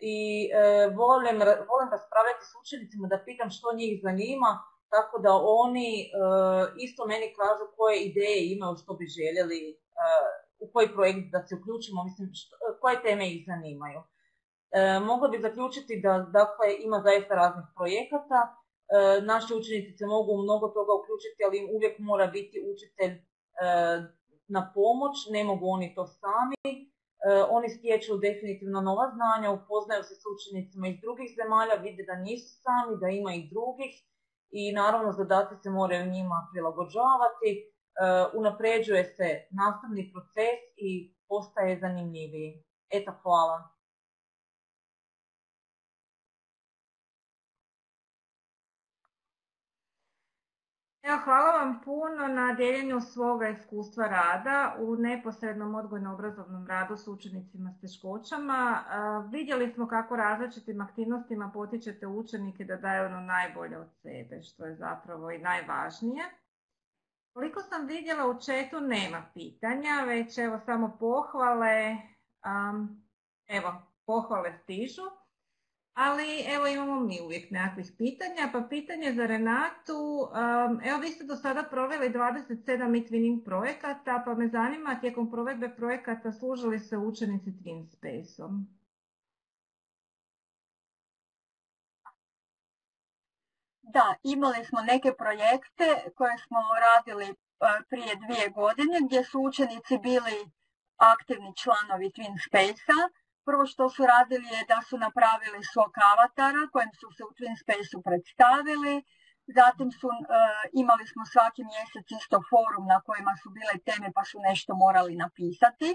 i e, volim, volim raspravljati s učenicima da pitam što njih zanima, tako da oni e, isto meni kažu koje ideje imaju što bi željeli, u koji projekt da se uključimo, mislim koje teme ih zanimaju. Mogla bi zaključiti da dakle, ima zaista raznih projekata, naši učenici se mogu mnogo toga uključiti, ali im uvijek mora biti učitelj na pomoć, ne mogu oni to sami. E, oni stječu definitivno nova znanja, upoznaju se s učenicima iz drugih zemalja, vide da nisu sami, da ima i drugih i naravno zadaci se moraju njima prilagođavati. E, unapređuje se nastavni proces i postaje zanimljiviji. Eto, hvala. Evo, hvala vam puno na dijeljenju svoga iskustva rada u neposrednom odgojno-obrazovnom radu s učenicima s teškoćama. vidjeli smo kako različitim aktivnostima potičete učenike da daju ono najbolje od sebe, što je zapravo i najvažnije. Koliko sam vidjela u četu nema pitanja, već evo samo pohvale. evo, pohvale stižu. Ali evo imamo mi uvijek nekakvih pitanja, pa pitanje za Renatu. Um, evo vi ste do sada proveli 27 e-twinning projekata, pa me zanima tijekom provedbe projekata služili se učenici Twin Space-om? Da, imali smo neke projekte koje smo radili uh, prije dvije godine gdje su učenici bili aktivni članovi Twin Space-a Prvo što su radili je da su napravili svog avatara kojem su se u Twin Space-u predstavili. Zatim su, e, imali smo svaki mjesec isto forum na kojima su bile teme pa su nešto morali napisati.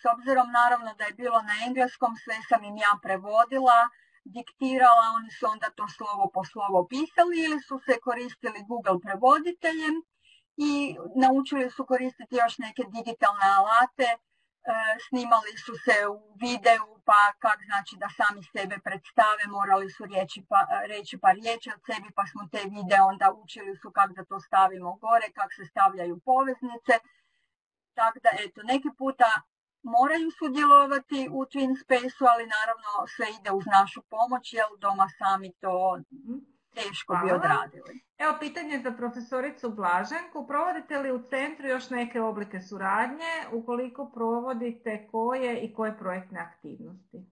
S obzirom naravno da je bilo na engleskom, sve sam im ja prevodila, diktirala, oni su onda to slovo po slovo pisali ili su se koristili Google prevoditeljem i naučili su koristiti još neke digitalne alate snimali su se u videu, pa kak znači da sami sebe predstave, morali su reći pa, reći pa riječi od sebi, pa smo te videe onda učili su kako da to stavimo gore, kako se stavljaju poveznice. Tako da, eto, neki puta moraju sudjelovati u Twin Space-u, ali naravno sve ide uz našu pomoć, jer doma sami to teško bi odradili. Evo pitanje za profesoricu Blaženku. Provodite li u centru još neke oblike suradnje? Ukoliko provodite koje i koje projektne aktivnosti?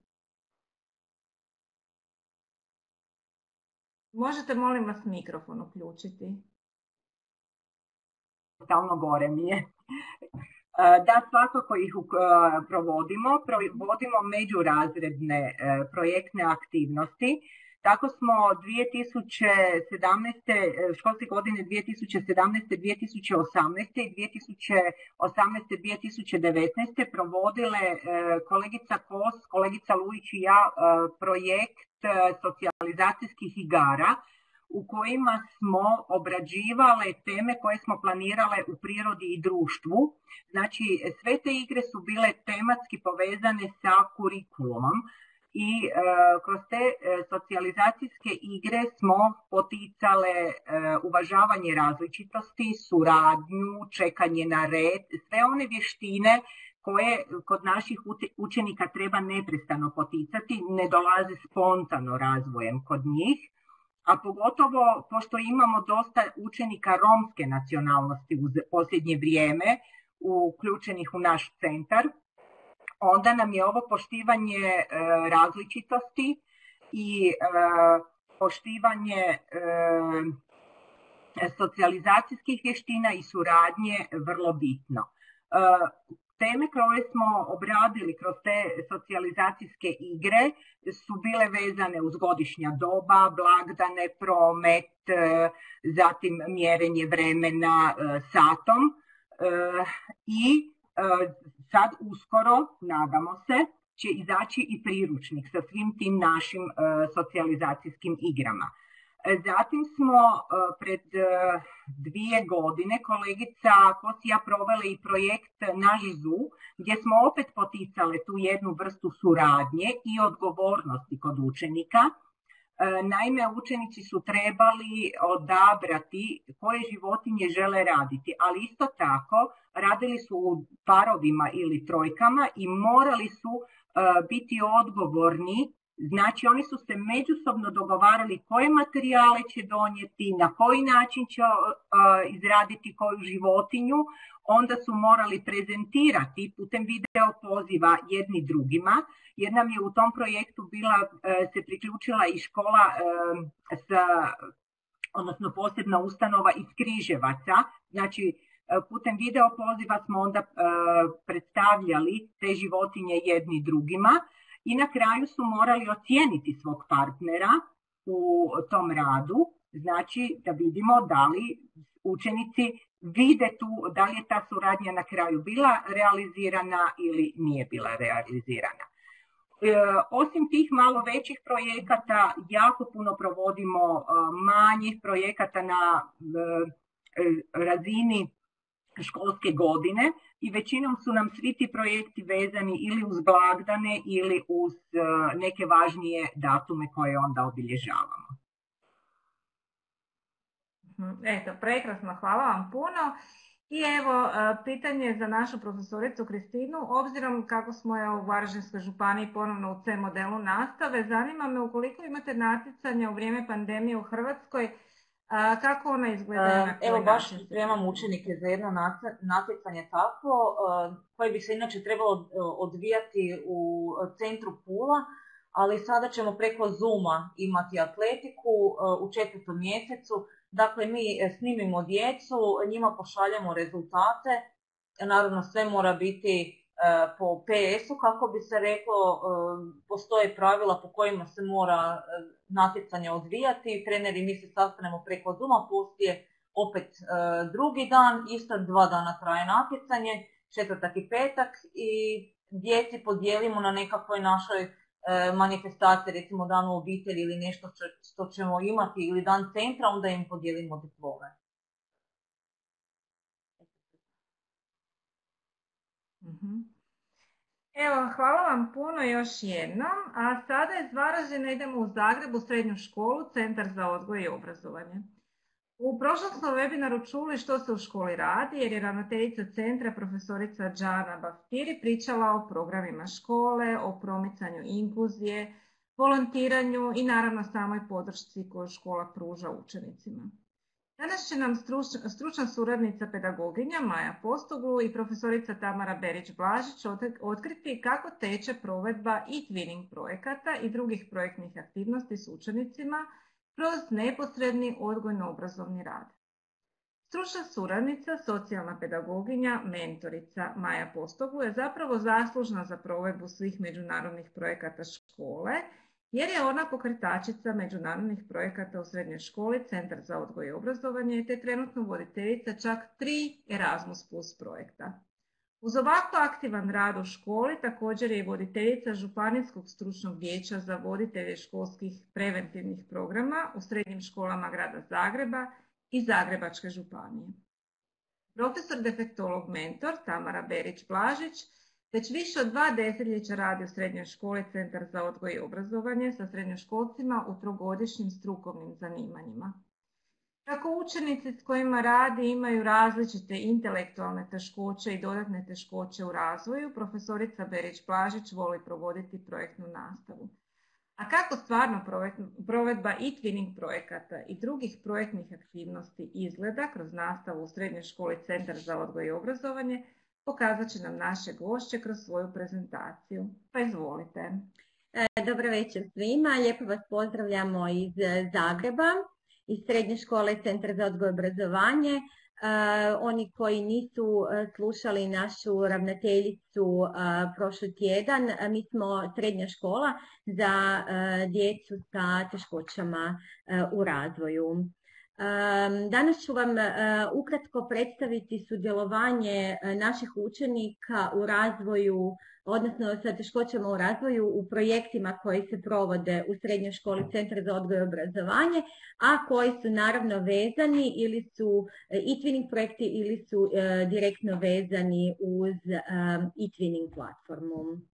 Možete molim vas mikrofon uključiti. Stalno gore mi je. Da, svakako ih provodimo. Provodimo međurazredne e, projektne aktivnosti tako smo 2017. E, školske godine 2017. 2018. i 2018. 2019. provodile e, kolegica Kos, kolegica Lujić i ja e, projekt socijalizacijskih igara u kojima smo obrađivale teme koje smo planirale u prirodi i društvu. Znači, sve te igre su bile tematski povezane sa kurikulumom i e, kroz te e, socijalizacijske igre smo poticale e, uvažavanje različitosti, suradnju, čekanje na red, sve one vještine koje kod naših učenika treba neprestano poticati, ne dolaze spontano razvojem kod njih, a pogotovo pošto imamo dosta učenika romske nacionalnosti u posljednje vrijeme uključenih u naš centar, onda nam je ovo poštivanje e, različitosti i e, poštivanje e, socijalizacijskih vještina i suradnje vrlo bitno. Teme koje smo obradili kroz te socijalizacijske igre su bile vezane uz godišnja doba, blagdane, promet, zatim mjerenje vremena satom i sad uskoro, nadamo se, će izaći i priručnik sa svim tim našim e, socijalizacijskim igrama. E, zatim smo e, pred dvije godine kolegica Kosija provele i projekt Nažizu gdje smo opet poticale tu jednu vrstu suradnje i odgovornosti kod učenika E, naime, učenici su trebali odabrati koje životinje žele raditi, ali isto tako radili su u parovima ili trojkama i morali su e, biti odgovorni. Znači oni su se međusobno dogovarali koje materijale će donijeti, na koji način će izraditi koju životinju, onda su morali prezentirati putem video poziva jedni drugima, jer nam je u tom projektu bila, e, se priključila i škola e, sa, odnosno posebna ustanova iz Križevaca, znači e, putem video poziva smo onda predstavljali te životinje jedni drugima i na kraju su morali ocijeniti svog partnera u tom radu, znači da vidimo da li učenici vide tu, da li je ta suradnja na kraju bila realizirana ili nije bila realizirana. E, osim tih malo većih projekata, jako puno provodimo e, manjih projekata na e, razini školske godine i većinom su nam svi ti projekti vezani ili uz blagdane ili uz neke važnije datume koje onda obilježavamo. Mhm. Eto, prekrasno, hvala vam puno. I evo, e, pitanje za našu profesoricu Kristinu. Obzirom kako smo je u Varaždinskoj županiji ponovno u C modelu nastave, zanima me ukoliko imate natjecanja u vrijeme pandemije u Hrvatskoj, kako ona izgleda? E, evo baš pripremam učenike za jedno natjecanje takvo, e, koje bi se inače trebalo odvijati u centru Pula, ali sada ćemo preko Zuma imati atletiku u četvrtom mjesecu Dakle, mi e, snimimo djecu, njima pošaljemo rezultate, naravno sve mora biti e, po PS-u, kako bi se reklo, e, postoje pravila po kojima se mora natjecanje odvijati, treneri mi se sastanemo preko Zuma, poslije opet drugi dan, isto dva dana traje natjecanje, četvrtak i petak i djeci podijelimo na nekakvoj našoj E, manifestacije, recimo dan u obitelji ili nešto što ćemo imati ili dan centra, onda im podijelimo diplome. Evo, hvala vam puno još jednom. A sada iz Varaždina idemo u Zagrebu, u srednju školu, Centar za odgoj i obrazovanje. U prošlom smo webinaru čuli što se u školi radi jer je ravnateljica centra profesorica Džana Baftiri pričala o programima škole, o promicanju inkluzije, volontiranju i naravno samoj podršci koju škola pruža učenicima. Danas će nam stručna, suradnica pedagoginja Maja Postoglu i profesorica Tamara Berić-Blažić otkriti kako teče provedba i twinning projekata i drugih projektnih aktivnosti s učenicima kroz neposredni odgojno-obrazovni rad. Stručna suradnica, socijalna pedagoginja, mentorica Maja Postogu je zapravo zaslužna za provedbu svih međunarodnih projekata škole, jer je ona pokretačica međunarodnih projekata u srednjoj školi, Centar za odgoj i obrazovanje, te trenutno voditeljica čak tri Erasmus Plus projekta. Uz ovako aktivan rad u školi također je i voditeljica Županijskog stručnog vijeća za voditelje školskih preventivnih programa u srednjim školama grada Zagreba i Zagrebačke županije. Profesor defektolog mentor Tamara Berić-Blažić već više od dva desetljeća radi u srednjoj školi Centar za odgoj i obrazovanje sa srednjoškolcima u trogodišnjim strukovnim zanimanjima. Kako učenici s kojima radi imaju različite intelektualne teškoće i dodatne teškoće u razvoju, profesorica Berić-Blažić voli provoditi projektnu nastavu. A kako stvarno provedba i twinning projekata i drugih projektnih aktivnosti izgleda kroz nastavu u srednjoj školi Centar za odgoj i obrazovanje, pokazat će nam naše gošće kroz svoju prezentaciju. Pa izvolite. E, dobro večer svima, lijepo vas pozdravljamo iz Zagreba iz Srednje škole Centra za odgoj obrazovanje. E, oni koji nisu e, slušali našu ravnateljicu e, prošli tjedan, mi smo srednja škola za djecu sa teškoćama u razvoju. Danas ću vam ukratko predstaviti sudjelovanje naših učenika u razvoju odnosno sa teškoćama u razvoju u projektima koji se provode u srednjoj školi Centra za odgoj i obrazovanje, a koji su naravno vezani ili su e, e-twinning projekti ili su e, direktno vezani uz e-twinning platformu.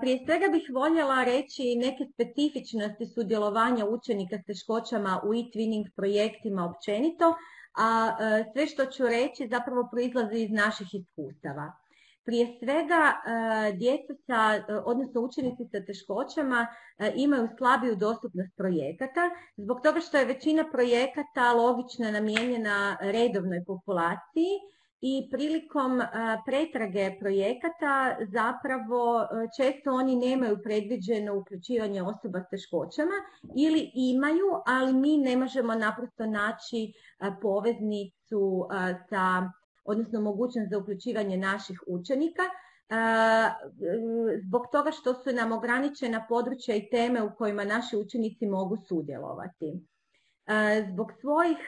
Prije svega bih voljela reći neke specifičnosti sudjelovanja učenika s teškoćama u e-twinning projektima općenito, a sve što ću reći zapravo proizlazi iz naših iskustava. Prije svega e, djeca sa, e, odnosno učenici sa teškoćama e, imaju slabiju dostupnost projekata, zbog toga što je većina projekata logično namijenjena redovnoj populaciji i prilikom pretrage projekata zapravo često oni nemaju predviđeno uključivanje osoba s teškoćama ili imaju, ali mi ne možemo naprosto naći poveznicu sa odnosno mogućnost za uključivanje naših učenika, zbog toga što su nam ograničena područja i teme u kojima naši učenici mogu sudjelovati. Zbog svojih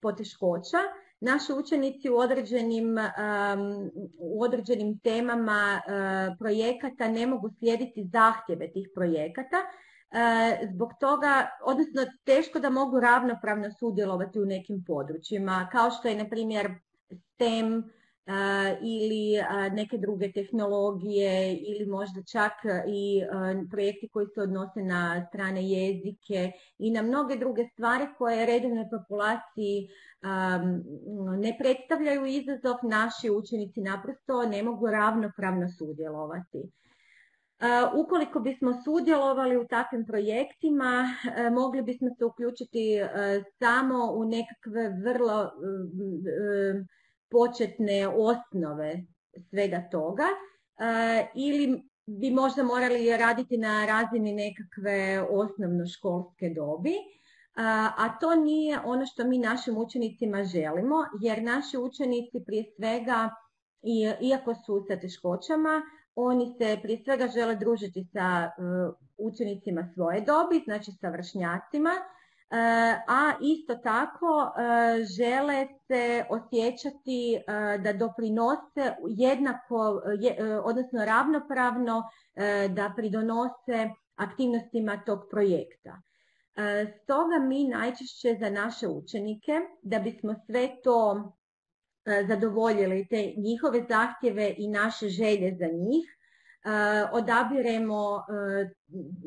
poteškoća naši učenici u određenim, u određenim temama projekata ne mogu slijediti zahtjeve tih projekata zbog toga, odnosno teško da mogu ravnopravno sudjelovati u nekim područjima, kao što je na primjer STEM, ili neke druge tehnologije ili možda čak i projekti koji se odnose na strane jezike i na mnoge druge stvari koje redovnoj populaciji ne predstavljaju izazov, naši učenici naprosto ne mogu ravnopravno sudjelovati. Ukoliko bismo sudjelovali u takvim projektima, mogli bismo se uključiti samo u nekakve vrlo početne osnove svega toga ili bi možda morali raditi na razini nekakve osnovnoškolske dobi. A to nije ono što mi našim učenicima želimo, jer naši učenici prije svega, iako su sa teškoćama, oni se prije svega žele družiti sa učenicima svoje dobi, znači sa vršnjacima, E, a isto tako e, žele se osjećati e, da doprinose jednako, odnosno ravnopravno da pridonose aktivnostima tog projekta. Stoga mi najčešće za naše učenike, da bismo sve to zadovoljili, te njihove zahtjeve i naše želje za njih, odabiremo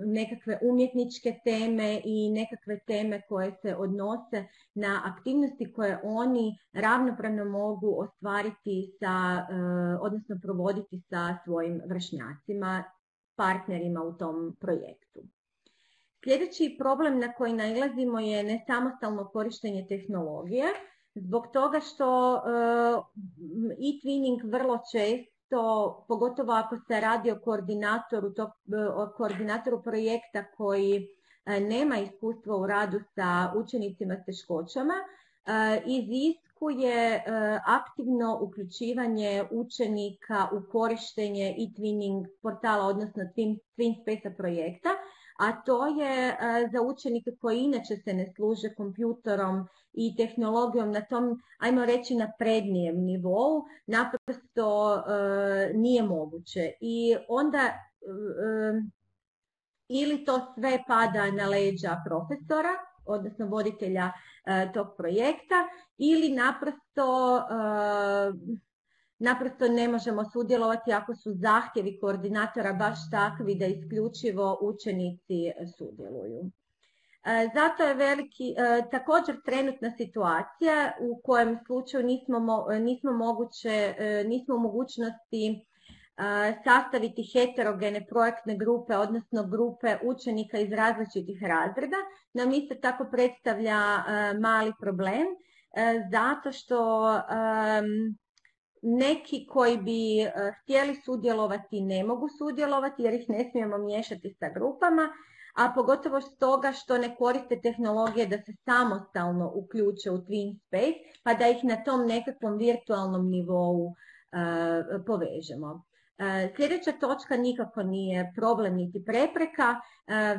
nekakve umjetničke teme i nekakve teme koje se odnose na aktivnosti koje oni ravnopravno mogu ostvariti sa, odnosno provoditi sa svojim vršnjacima, partnerima u tom projektu. Sljedeći problem na koji nailazimo je nesamostalno korištenje tehnologije, zbog toga što e-twinning vrlo često to, pogotovo ako se radi o koordinatoru, to, o koordinatoru projekta koji e, nema iskustva u radu sa učenicima s teškoćama, e, iziskuje e, aktivno uključivanje učenika u korištenje i twinning portala, odnosno Twin, Space projekta, a to je za učenike koji inače se ne služe kompjutorom i tehnologijom na tom, ajmo reći, naprednijem nivou, naprosto nije moguće. I onda ili to sve pada na leđa profesora, odnosno voditelja tog projekta, ili naprosto naprosto ne možemo sudjelovati ako su zahtjevi koordinatora baš takvi da isključivo učenici sudjeluju. E, zato je veliki, e, također trenutna situacija u kojem slučaju nismo, nismo, moguće, e, nismo u mogućnosti sastaviti heterogene projektne grupe, odnosno grupe učenika iz različitih razreda, nam isto tako predstavlja mali problem, zato što neki koji bi htjeli sudjelovati ne mogu sudjelovati jer ih ne smijemo miješati sa grupama, a pogotovo stoga što ne koriste tehnologije da se samostalno uključe u Twin Space, pa da ih na tom nekakvom virtualnom nivou e, povežemo. E, sljedeća točka nikako nije problem niti prepreka,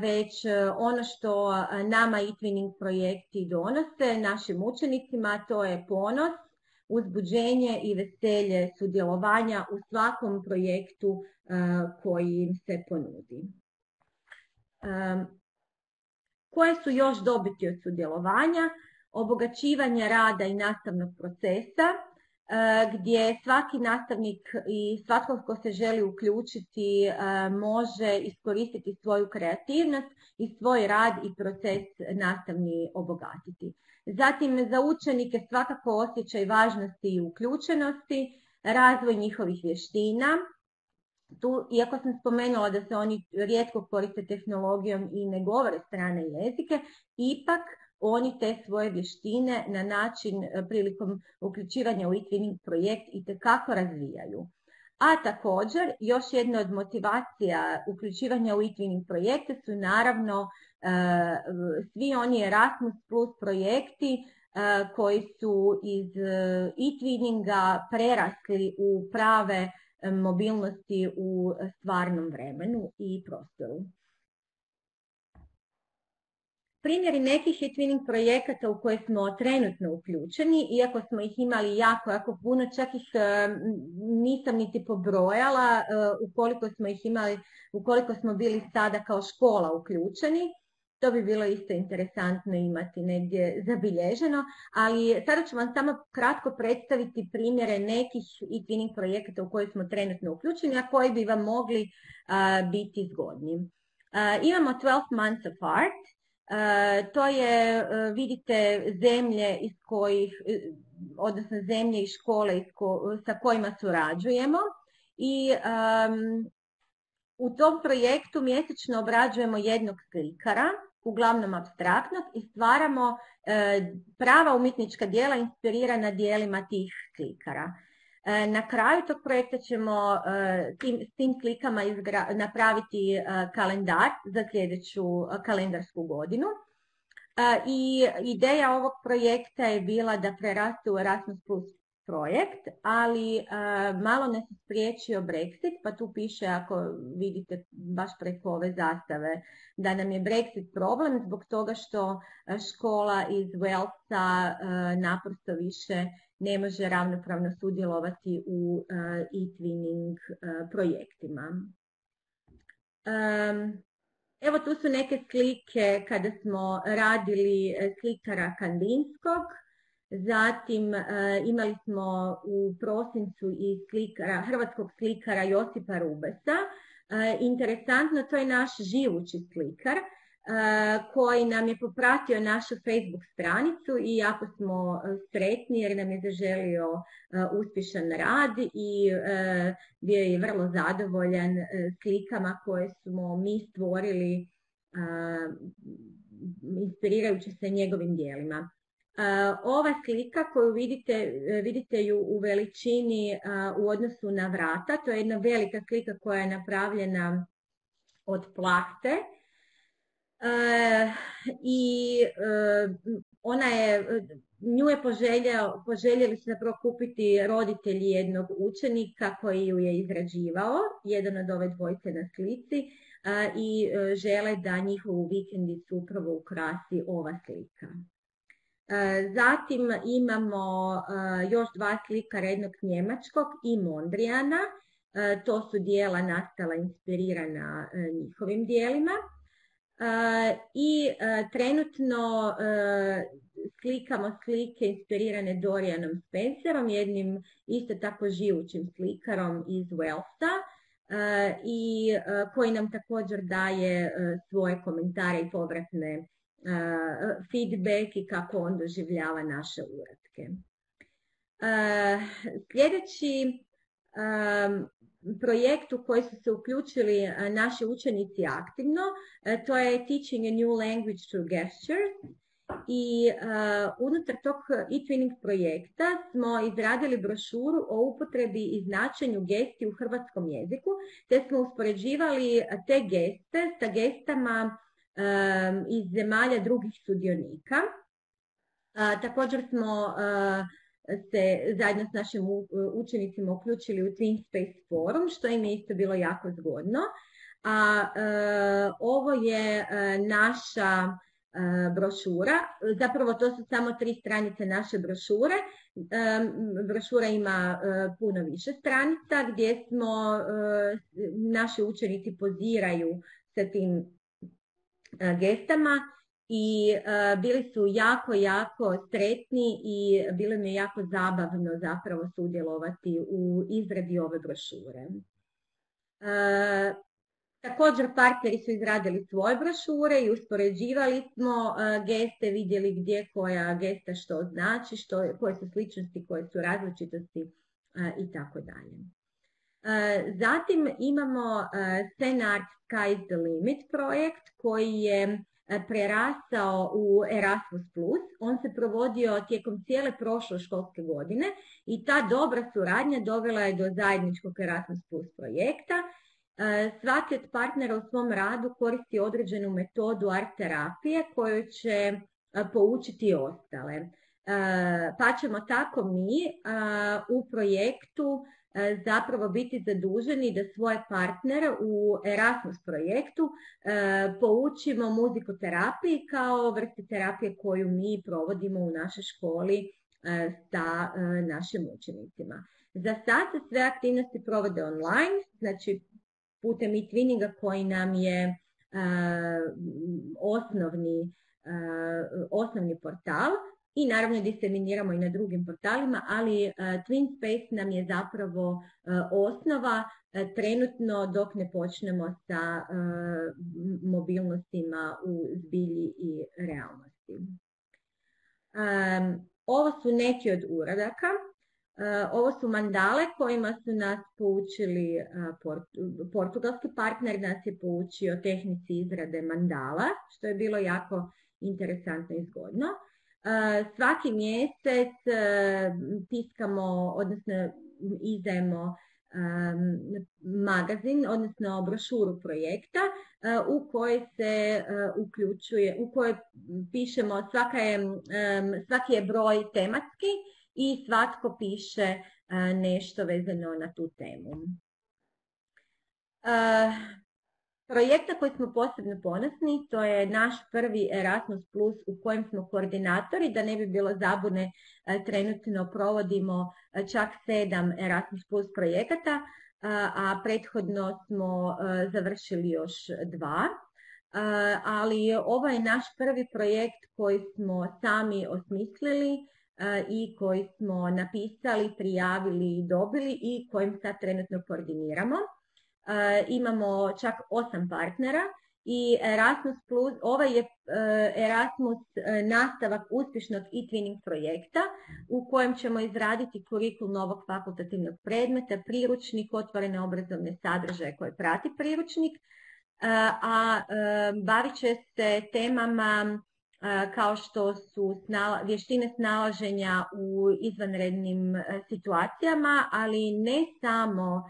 već ono što nama i Twinning projekti donose našim učenicima, to je ponos, uzbuđenje i veselje sudjelovanja u svakom projektu e, koji im se ponudi. Koje su još dobiti od sudjelovanja? Obogaćivanje rada i nastavnog procesa, e, gdje svaki nastavnik i svatko ko se želi uključiti može iskoristiti svoju kreativnost i svoj rad i proces nastavni obogatiti. Zatim za učenike svakako osjećaj važnosti i uključenosti, razvoj njihovih vještina. Tu, iako sam spomenula da se oni rijetko koriste tehnologijom i ne govore strane jezike, ipak oni te svoje vještine na način e, prilikom uključivanja u e projekt i tekako razvijaju. A također, još jedna od motivacija uključivanja u e projekte su naravno E, svi oni Erasmus Plus projekti e, koji su iz e-twinninga prerasli u prave mobilnosti u stvarnom vremenu i prostoru. primjeri nekih je twinning projekata u koje smo trenutno uključeni, iako smo ih imali jako, jako puno, čak ih nisam niti pobrojala ukoliko smo ih imali, ukoliko smo bili sada kao škola uključeni. To bi bilo isto interesantno imati negdje zabilježeno, ali sada ću vam samo kratko predstaviti primjere nekih i twinning projekata u koje smo trenutno uključeni, a koji bi vam mogli biti zgodni. imamo 12 months apart, to je, vidite, zemlje iz kojih, odnosno zemlje i škole sa kojima surađujemo i u tom projektu mjesečno obrađujemo jednog slikara uglavnom abstraktnog i stvaramo e, prava umjetnička djela inspirirana dijelima tih slikara. E, na kraju tog projekta ćemo e, tim, s tim slikama napraviti kalendar za sljedeću kalendarsku godinu. I ideja ovog projekta je bila da preraste u Erasmus Plus projekt, ali e, malo nas je spriječio Brexit, pa tu piše ako vidite baš preko ove zastave da nam je Brexit problem zbog toga što e, škola iz Walesa e, naprosto više ne može ravnopravno sudjelovati u e-twinning projektima. Evo tu su neke slike kada smo radili slikara Kandinskog. Zatim e, imali smo u prosincu i slikara, hrvatskog slikara Josipa Rubesa. E, interesantno, to je naš živući slikar e, koji nam je popratio našu Facebook stranicu i jako smo sretni jer nam je zaželio uspješan rad i bio je vrlo zadovoljan slikama koje smo mi stvorili inspirirajući se njegovim dijelima. Ova slika koju vidite, vidite ju u veličini u odnosu na vrata, to je jedna velika slika koja je napravljena od plahte i ona je, nju je poželjeli, poželjeli su zapravo kupiti roditelji jednog učenika koji ju je izrađivao, jedan od ove dvojce na slici i e, žele da njihovu vikendicu upravo ukrasi ova slika. E, zatim imamo e, još dva slika jednog njemačkog i Mondrijana. E, to su dijela nastala inspirirana njihovim dijelima. I trenutno slikamo slike inspirirane Dorianom Spencerom, jednim isto tako živućim slikarom iz Walesa i koji nam također daje svoje komentare i povratne feedback i kako on doživljava naše uratke. Sljedeći projekt u koji su se uključili naši učenici aktivno, to je Teaching a New Language Through Gestures. I unutar tog e-twinning projekta smo izradili brošuru o upotrebi i značenju gesti u hrvatskom jeziku, te smo uspoređivali te geste sa gestama iz zemalja drugih sudionika. Također smo se zajedno s našim učenicima uključili u Twin Space Forum, što im je isto bilo jako zgodno. A ovo je naša brošura, zapravo to su samo tri stranice naše brošure. Brošura ima puno više stranica gdje smo, naši učenici poziraju sa tim E, gestama i e, bili su jako, jako sretni i bilo mi je jako zabavno zapravo sudjelovati u izradi ove brošure. E, također partneri su izradili svoje brošure i uspoređivali smo geste, vidjeli gdje koja gesta što znači, što, koje su sličnosti, koje su različitosti i tako dalje. Zatim imamo Senart Sky's the Limit projekt koji je e, prerastao u Erasmus+. On se provodio tijekom cijele prošle školske godine i ta dobra suradnja dovela je do zajedničkog Erasmus Plus projekta. E, svaki od partnera u svom radu koristi određenu metodu art terapije koju će e, poučiti ostale. Pa ćemo tako mi u projektu E, zapravo biti zaduženi da svoje partnere u Erasmus projektu e, poučimo muzikoterapiji kao vrsti terapije koju mi provodimo u našoj školi e, sa našim učenicima. Za sad se sve aktivnosti provode online, znači putem i twinninga koji nam je osnovni, osnovni portal i naravno diseminiramo i na drugim portalima, ali uh, Twin Space nam je zapravo uh, osnova uh, trenutno dok ne počnemo sa mobilnostima u zbilji i realnosti. Ovo su neki od uradaka. Ovo su mandale kojima su nas poučili portugalski partner, nas je poučio tehnici izrade mandala, što je bilo jako interesantno i zgodno. Svaki mjesec tiskamo, odnosno izdajemo magazin, odnosno brošuru projekta u kojoj se uključuje, u kojoj pišemo svaka je, svaki je broj tematski i svatko piše nešto vezano na tu temu. Projekta koji smo posebno ponosni, to je naš prvi Erasmus Plus u kojem smo koordinatori, da ne bi bilo zabune, e, trenutno provodimo e, čak sedam Erasmus Plus projekata, a prethodno smo e, završili još dva. Ali ovo je naš prvi projekt koji smo sami osmislili i koji smo napisali, prijavili i dobili i kojim sad trenutno koordiniramo. E, imamo čak osam partnera i Erasmus Plus, ovaj je e, Erasmus e, nastavak uspješnog e-twinning projekta u kojem ćemo izraditi kurikul novog fakultativnog predmeta, priručnik, otvorene obrazovne sadržaje koje prati priručnik, a bavit će se temama kao što su vještine snalaženja u izvanrednim situacijama, ali ne samo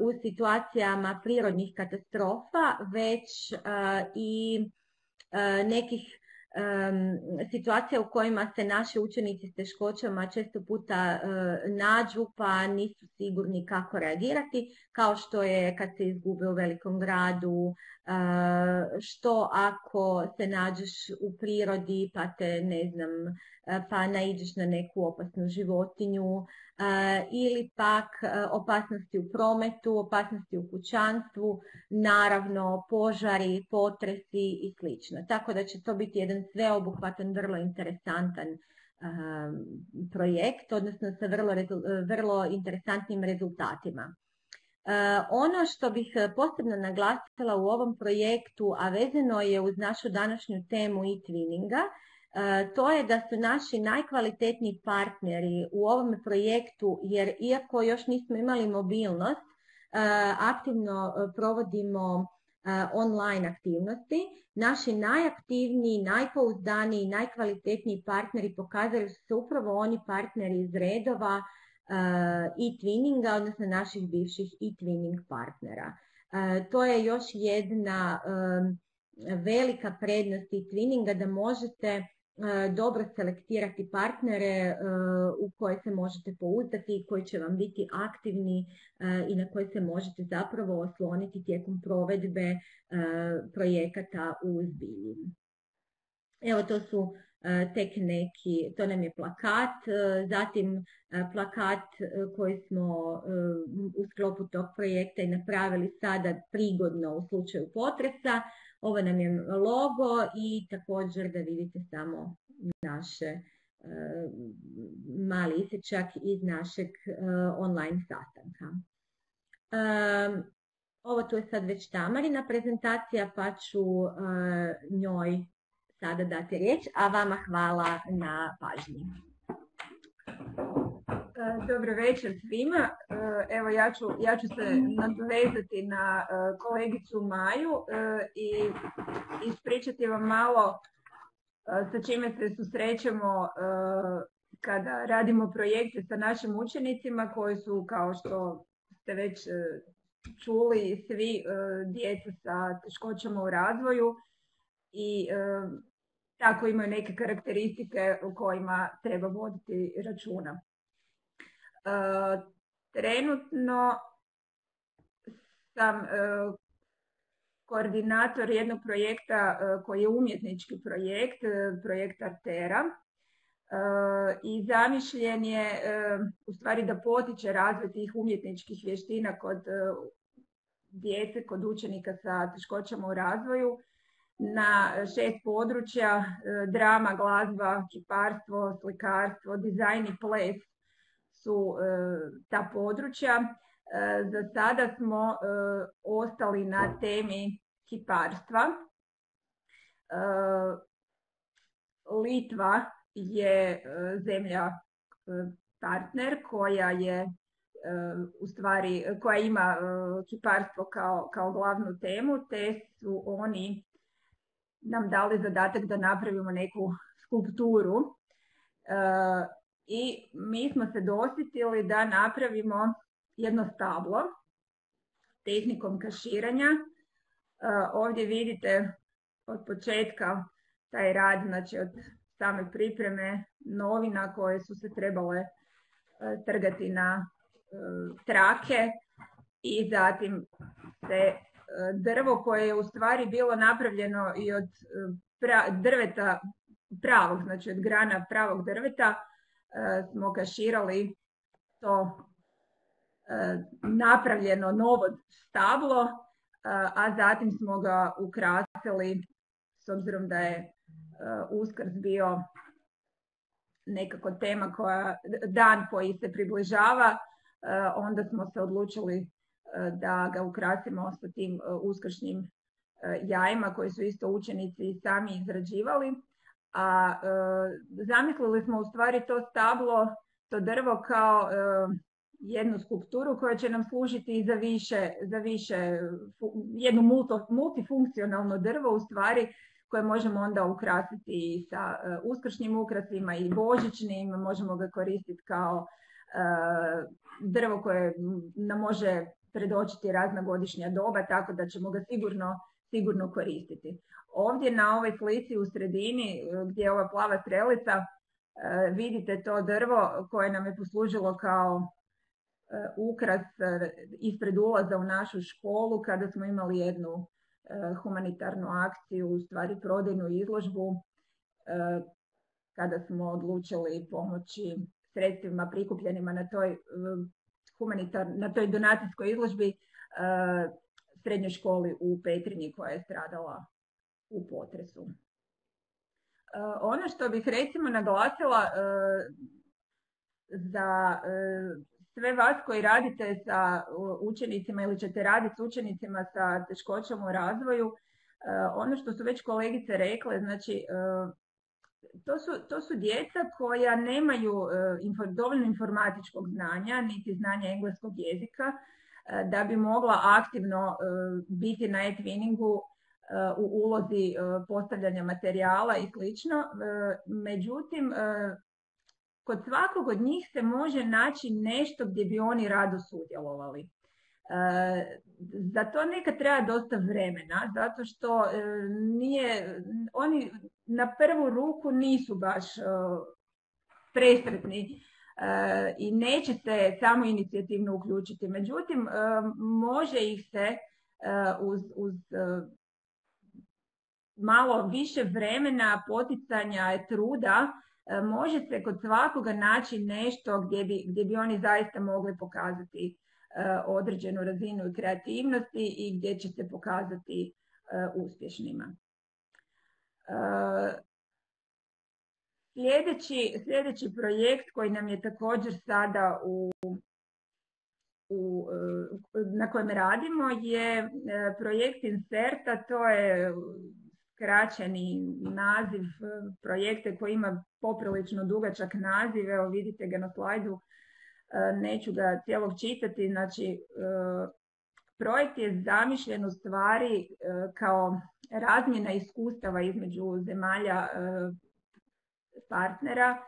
u situacijama prirodnih katastrofa, već i nekih situacija u kojima se naši učenici s teškoćama često puta nađu pa nisu sigurni kako reagirati, kao što je kad se izgube u velikom gradu, što ako se nađeš u prirodi pa te ne znam pa naiđeš na neku opasnu životinju ili pak opasnosti u prometu, opasnosti u kućanstvu, naravno požari, potresi i sl. Tako da će to biti jedan sveobuhvatan, vrlo interesantan projekt, odnosno sa vrlo, vrlo interesantnim rezultatima. Ono što bih posebno naglasila u ovom projektu, a vezano je uz našu današnju temu i twinninga, to je da su naši najkvalitetniji partneri u ovom projektu, jer iako još nismo imali mobilnost, aktivno provodimo online aktivnosti. Naši najaktivniji, najpouzdaniji, najkvalitetniji partneri pokazali su se upravo oni partneri iz redova e-twinninga, odnosno naših bivših e-twinning partnera. To je još jedna velika prednost e-twinninga da možete E, dobro selektirati partnere e, u koje se možete pouzdati koji će vam biti aktivni e, i na koje se možete zapravo osloniti tijekom provedbe projekata u zbilji. Evo to su tek neki, to nam je plakat, zatim plakat koji smo u sklopu tog projekta i napravili sada prigodno u slučaju potresa, ovo nam je logo i također da vidite samo naše e, mali isječak iz našeg e, online sastanka. E, ovo tu je sad već Tamarina prezentacija pa ću njoj sada dati riječ, a vama hvala na pažnji. Dobro večer svima. E, evo ja ću, ja ću se nadvezati na e, kolegicu Maju e, i ispričati vam malo sa čime se susrećemo kada radimo projekte sa našim učenicima koji su kao što ste već čuli svi djeca sa teškoćama u razvoju i tako imaju neke karakteristike u kojima treba voditi računa. Trenutno sam koordinator jednog projekta koji je umjetnički projekt, projekt Artera. I zamišljen je u stvari da potiče razvoj tih umjetničkih vještina kod djece, kod učenika sa teškoćama u razvoju na šest područja, drama, glazba, kiparstvo, slikarstvo, dizajn i ples su ta područja. Za sada smo ostali na temi kiparstva. Litva je zemlja partner koja je u stvari, koja ima kiparstvo kao, kao glavnu temu, te su oni nam dali zadatak da napravimo neku skulpturu i mi smo se dosjetili da napravimo jedno stablo tehnikom kaširanja. Ovdje vidite od početka taj rad, znači od same pripreme novina koje su se trebale trgati na trake i zatim se drvo koje je u stvari bilo napravljeno i od drveta pravog, znači od grana pravog drveta smo kaširali to napravljeno novo stablo, a zatim smo ga ukrasili s obzirom da je uskrs bio nekako tema koja, dan koji se približava, onda smo se odlučili da ga ukrasimo sa tim uskršnjim jajima koji su isto učenici sami izrađivali. A zamislili smo u stvari to stablo, to drvo kao jednu skulpturu koja će nam služiti i za više, za više jedno multifunkcionalno drvo u stvari koje možemo onda ukrasiti i sa uskršnjim ukrasima i božićnim, možemo ga koristiti kao drvo koje nam može predočiti razna godišnja doba, tako da ćemo ga sigurno, sigurno koristiti. Ovdje na ovoj slici u sredini gdje je ova plava strelica vidite to drvo koje nam je poslužilo kao ukras ispred ulaza u našu školu kada smo imali jednu humanitarnu akciju, u stvari prodajnu izložbu, kada smo odlučili pomoći sredstvima prikupljenima na toj, na toj donacijskoj izložbi srednjoj školi u Petrinji koja je stradala u potresu. Ono što bih recimo naglasila za sve vas koji radite sa učenicima ili ćete raditi s učenicima sa teškoćama u razvoju, ono što su već kolegice rekle, znači to su, to su djeca koja nemaju dovoljno informatičkog znanja, niti znanja engleskog jezika, da bi mogla aktivno biti na e-twinningu u ulozi postavljanja materijala i slično. Međutim, kod svakog od njih se može naći nešto gdje bi oni rado sudjelovali. Za to nekad treba dosta vremena, zato što nije, oni na prvu ruku nisu baš presretni i neće se samo inicijativno uključiti. Međutim, može ih se uz, uz malo više vremena, poticanja, truda, može se kod svakoga naći nešto gdje bi, gdje bi oni zaista mogli pokazati određenu razinu kreativnosti i gdje će se pokazati uspješnima. Sljedeći, sljedeći projekt koji nam je također sada u, u, na kojem radimo je projekt Inserta, to je skraćeni naziv projekta koji ima poprilično dugačak naziv, evo vidite ga na slajdu, neću ga cijelog čitati, znači projekt je zamišljen u stvari kao razmjena iskustava između zemalja partnera,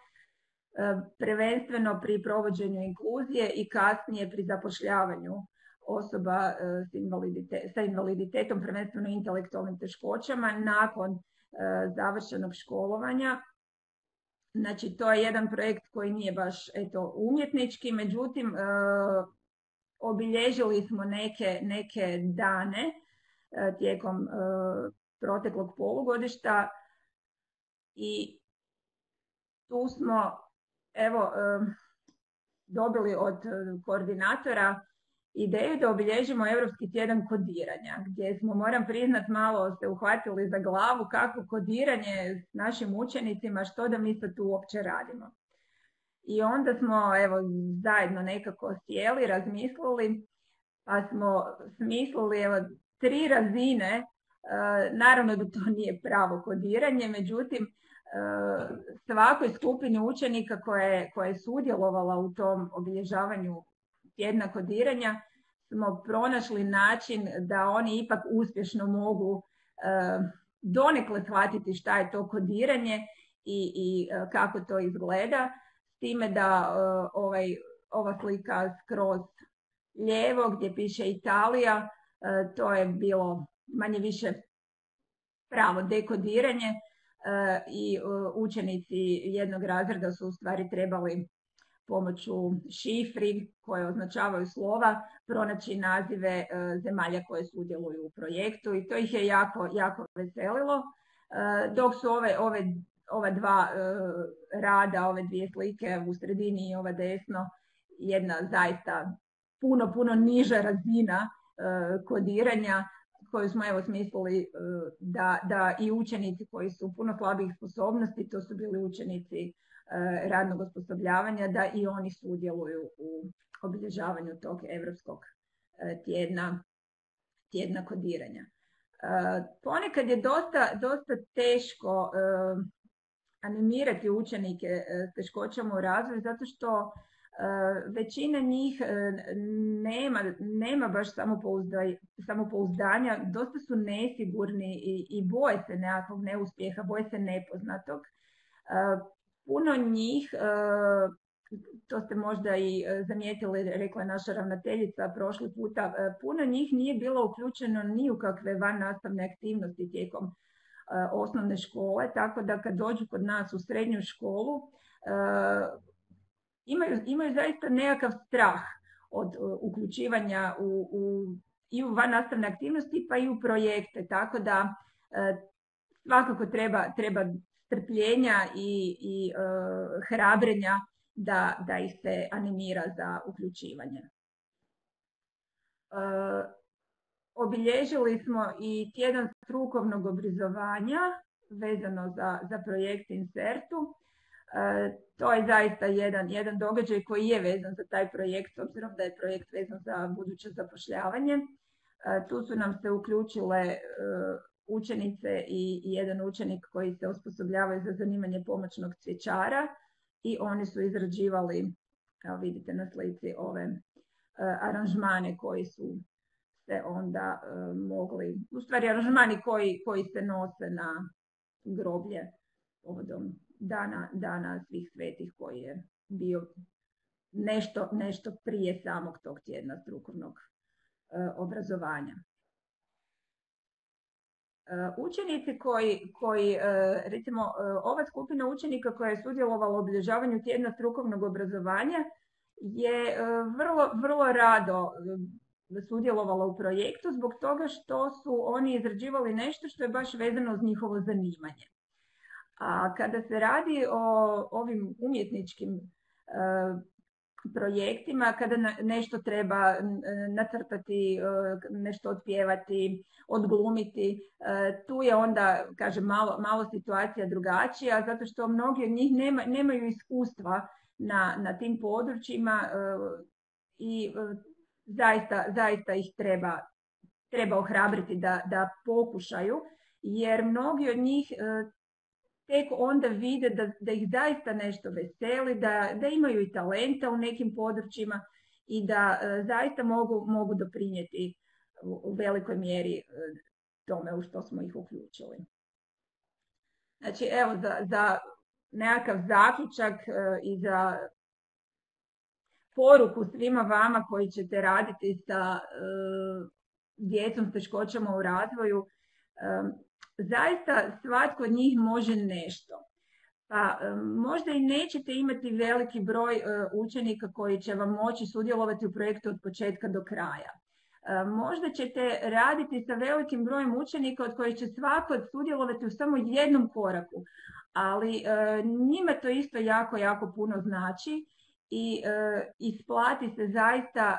prvenstveno pri provođenju inkluzije i kasnije pri zapošljavanju osoba sa invaliditetom, prvenstveno intelektualnim teškoćama, nakon završenog školovanja. Znači, to je jedan projekt koji nije baš eto, umjetnički, međutim, obilježili smo neke, neke dane tijekom proteklog polugodišta i tu smo evo dobili od koordinatora ideju da obilježimo Europski tjedan kodiranja, gdje smo, moram priznat, malo se uhvatili za glavu kako kodiranje s našim učenicima, što da mi sad tu uopće radimo. I onda smo evo, zajedno nekako sjeli, razmislili, pa smo smislili evo, tri razine, e, naravno da to nije pravo kodiranje, međutim, e, svakoj skupini učenika koja koja je sudjelovala u tom obilježavanju tjedna kodiranja smo pronašli način da oni ipak uspješno mogu e, donekle shvatiti šta je to kodiranje i, i e, kako to izgleda, s time da e, ovaj, ova slika skroz lijevo gdje piše Italija, to je bilo manje više pravo dekodiranje i učenici jednog razreda su u stvari trebali pomoću šifri koje označavaju slova pronaći nazive e, zemalja koje sudjeluju u projektu i to ih je jako, jako veselilo. E, dok su ove, ove, ova dva e, rada, ove dvije slike u sredini i ova desno, jedna zaista puno, puno niža razina kodiranja koju smo evo smislili da, da i učenici koji su puno slabih sposobnosti, to su bili učenici radnog osposobljavanja da i oni sudjeluju u obilježavanju tog evropskog e, tjedna, tjedna kodiranja. E, ponekad je dosta, dosta teško animirati učenike s teškoćama u razvoju zato što većina njih nema, nema baš samopouzdanja, dosta su nesigurni i, i boje se nekakvog neuspjeha, boje se nepoznatog puno njih, e, to ste možda i e, zamijetili, rekla je naša ravnateljica prošli puta, e, puno njih nije bilo uključeno ni u kakve van nastavne aktivnosti tijekom osnovne škole, tako da kad dođu kod nas u srednju školu, imaju, imaju zaista nekakav strah od uključivanja u, u, i u van nastavne aktivnosti pa i u projekte, tako da svakako treba, treba strpljenja i, i e, hrabrenja da, da ih se animira za uključivanje. E, obilježili smo i tjedan strukovnog obrazovanja vezano za, za projekt Insertu. E, to je zaista jedan, jedan događaj koji je vezan za taj projekt, s obzirom da je projekt vezan za buduće zapošljavanje. Tu su nam se uključile učenice i jedan učenik koji se osposobljavaju za zanimanje pomoćnog cvjećara i oni su izrađivali, kao vidite na slici, ove e, aranžmane koji su se onda e, mogli, u stvari aranžmani koji, koji se nose na groblje povodom dana, dana svih svetih koji je bio nešto, nešto prije samog tog tjedna strukovnog e, obrazovanja. Uh, učenici koji, koji uh, recimo, uh, ova skupina učenika koja je sudjelovala u obilježavanju tjedna strukovnog obrazovanja je vrlo, vrlo rado sudjelovala u projektu zbog toga što su oni izrađivali nešto što je baš vezano uz njihovo zanimanje. A kada se radi o ovim umjetničkim projektima kada nešto treba nacrtati, e, nešto otpjevati, odglumiti. E, tu je onda, kažem, malo, malo situacija drugačija, zato što mnogi od njih nema, nemaju iskustva na, na tim područjima e, i zaista, zaista ih treba, treba ohrabriti da, da pokušaju, jer mnogi od njih tek onda vide da, da ih zaista nešto veseli, da, da imaju i talenta u nekim područjima i da e, zaista mogu, mogu doprinijeti u, velikoj mjeri e, tome u što smo ih uključili. Znači, evo, za, za nekakav zaključak e, i za poruku svima vama koji ćete raditi sa djecom s teškoćama u razvoju, zaista svatko od njih može nešto. Pa možda i nećete imati veliki broj učenika koji će vam moći sudjelovati u projektu od početka do kraja. Možda ćete raditi sa velikim brojem učenika od kojih će svako sudjelovati u samo jednom koraku, ali njima to isto jako, jako puno znači i isplati se zaista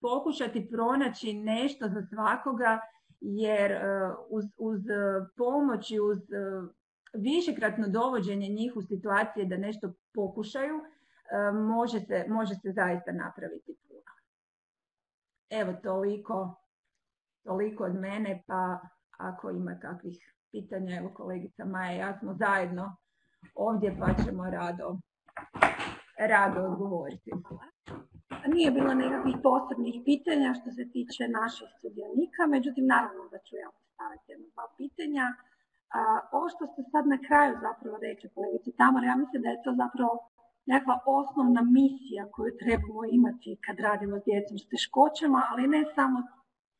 pokušati pronaći nešto za svakoga jer uz, uz pomoć i uz višekratno dovođenje njih u situacije da nešto pokušaju može se, može se zaista napraviti puno. Evo toliko, toliko od mene, pa ako ima kakvih pitanja, evo kolegica Maja ja smo zajedno ovdje pa ćemo rado, rado odgovoriti. Nije bilo nekakvih posebnih pitanja što se tiče naših sudionika, međutim naravno da ću ja postaviti jedno dva pitanja. Ovo što ste sad na kraju zapravo reći kolegici Tamar, ja mislim da je to zapravo nekakva osnovna misija koju trebamo imati kad radimo s djecom s teškoćama, ali ne samo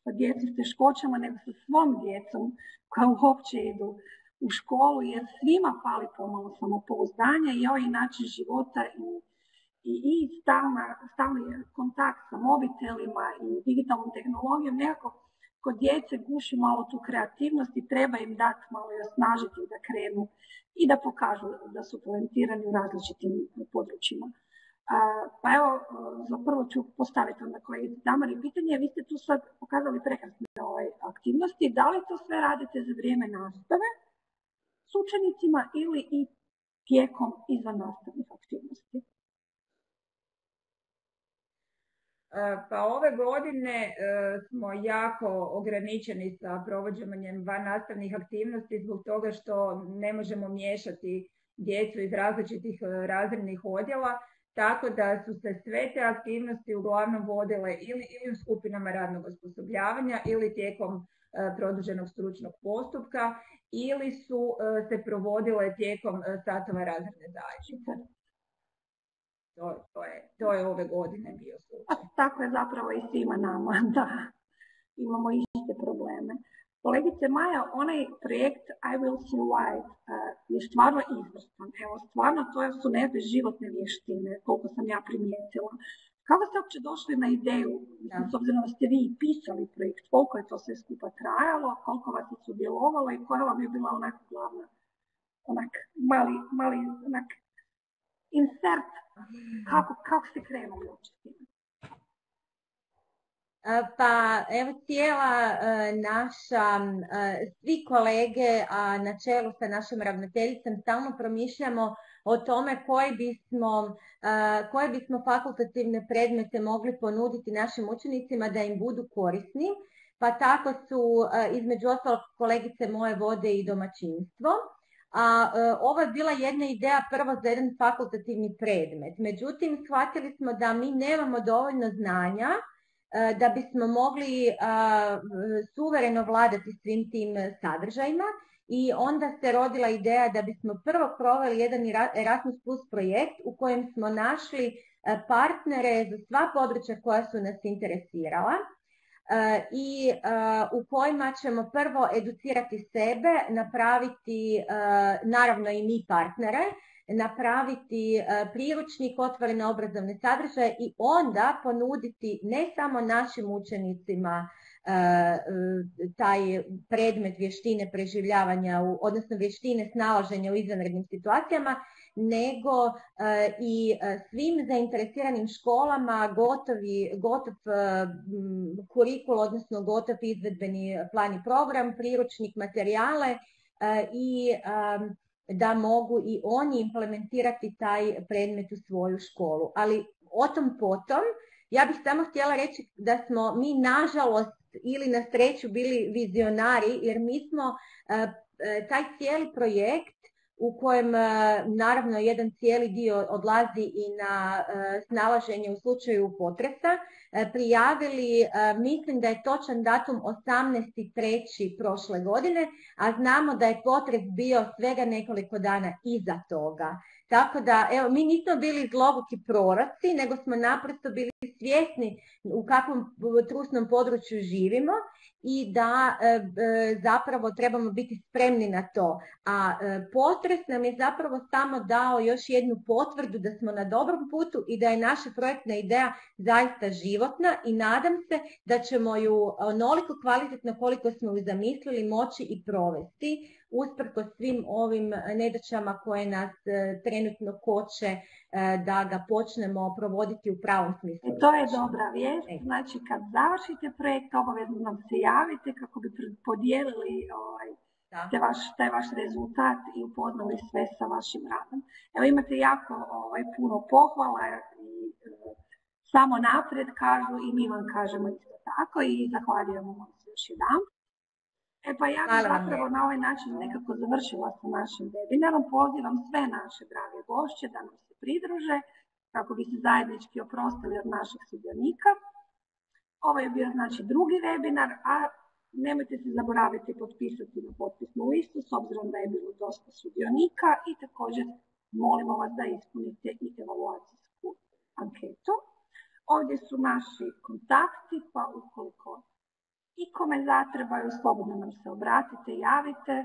sa djecom s teškoćama, nego sa svom djecom koja uopće idu u školu, jer svima fali pomalo samopouzdanja i ovaj način života i i, i stalni kontakt sa mobitelima i digitalnom tehnologijom nekako kod djece guši malo tu kreativnost i treba im dati malo i osnažiti da krenu i da pokažu da su talentirani u različitim područjima. pa evo, za prvo ću postaviti onda kolegici Damari pitanje. Vi ste tu sad pokazali prekrasne ovaj, aktivnosti. Da li to sve radite za vrijeme nastave s učenicima ili i tijekom izvan nastavnih aktivnosti? E, pa ove godine e, smo jako ograničeni sa provođenjem van nastavnih aktivnosti zbog toga što ne možemo miješati djecu iz različitih e, razrednih odjela, tako da su se sve te aktivnosti uglavnom vodile ili, ili u skupinama radnog osposobljavanja ili tijekom produženog stručnog postupka ili su se provodile tijekom satova razredne zajednice. To, to, je, to je ove godine bio slučaj. Tako je zapravo i svima nama, da. Imamo iste probleme. Kolegice Maja, onaj projekt I Will Survive uh, je stvarno izvrstan. Evo, stvarno to su neke životne vještine, koliko sam ja primijetila. Kako ste uopće došli na ideju, s obzirom da ste vi pisali projekt, koliko je to sve skupa trajalo, koliko vas je sudjelovalo i koja vam je bila onako glavna, onak mali, mali onak insert kako, kako ste krenuli Pa evo cijela naša, svi kolege, a na čelu sa našom ravnateljicom stalno promišljamo o tome koje bismo, koje bismo fakultativne predmete mogli ponuditi našim učenicima da im budu korisni. Pa tako su između ostalog kolegice moje vode i domaćinstvo a e, ovo je bila jedna ideja prvo za jedan fakultativni predmet. Međutim, shvatili smo da mi nemamo dovoljno znanja e, da bismo mogli suvereno vladati svim tim sadržajima i onda se rodila ideja da bismo prvo proveli jedan Erasmus Plus projekt u kojem smo našli e, partnere za sva područja koja su nas interesirala E, i e, u kojima ćemo prvo educirati sebe, napraviti e, naravno i mi partnere, napraviti priručnik otvorene obrazovne sadržaje i onda ponuditi ne samo našim učenicima taj predmet vještine preživljavanja, odnosno vještine snalaženja u izvanrednim situacijama, nego e, i e, svim zainteresiranim školama gotovi, gotov e, kurikul, odnosno gotov izvedbeni plan i program, priručnik materijale i da mogu i oni implementirati taj predmet u svoju školu. Ali o tom potom, ja bih samo htjela reći da smo mi nažalost ili na sreću bili vizionari jer mi smo taj cijeli projekt u kojem e, naravno jedan cijeli dio odlazi i na e, snalaženje u slučaju potresa, e, prijavili, mislim da je točan datum 18.3. prošle godine, a znamo da je potres bio svega nekoliko dana iza toga. Tako da, evo, mi nismo bili zloguki proroci, nego smo naprosto bili svjesni u kakvom trusnom području živimo i da e, zapravo trebamo biti spremni na to. A e, potres nam je zapravo samo dao još jednu potvrdu da smo na dobrom putu i da je naša projektna ideja zaista životna i nadam se da ćemo ju onoliko kvalitetno koliko smo ju zamislili moći i provesti usprko svim ovim nedaćama koje nas e, trenutno koče e, da ga počnemo provoditi u pravom smislu. E, to je dobra vijest, znači kad završite projekt obavezno nam se javite kako bi podijelili ovaj, te vaš, taj vaš rezultat i upoznali sve sa vašim radom. Evo imate jako ovaj, puno pohvala i samo naprijed kažu i mi vam kažemo isto tako i zahvaljujemo vam se još jedan. E pa ja bih zapravo na ovaj način nekako završila sa našim webinarom. Pozivam sve naše drage gošće da nam se pridruže kako bi se zajednički oprostili od naših sudionika. Ovo je bio znači drugi webinar, a nemojte se zaboraviti potpisati na potpisnu listu s obzirom da je bilo dosta sudionika i također molimo vas da ispunite i evaluacijsku anketu. Ovdje su naši kontakti, pa ukoliko i kome zatrebaju, slobodno nam se obratite, javite.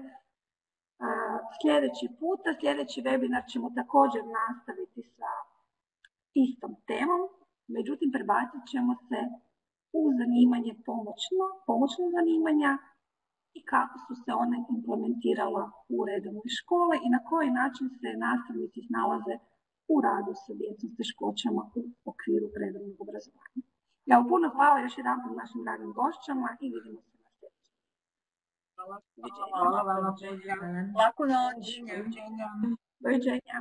Sljedeći puta, sljedeći webinar ćemo također nastaviti sa istom temom, međutim prebacit ćemo se u zanimanje pomoćno, pomoćno zanimanja i kako su se one implementirala u redovnoj škole i na koji način se nastavnici snalaze u radu sa djecom s teškoćama u okviru redovnog obrazovanja. Evo, puno hvala još jedan put našim dragim gošćama i vidimo se na sljedećem. Hvala. Hvala. Hvala. Hvala. Laku noć. Doviđenja. Doviđenja.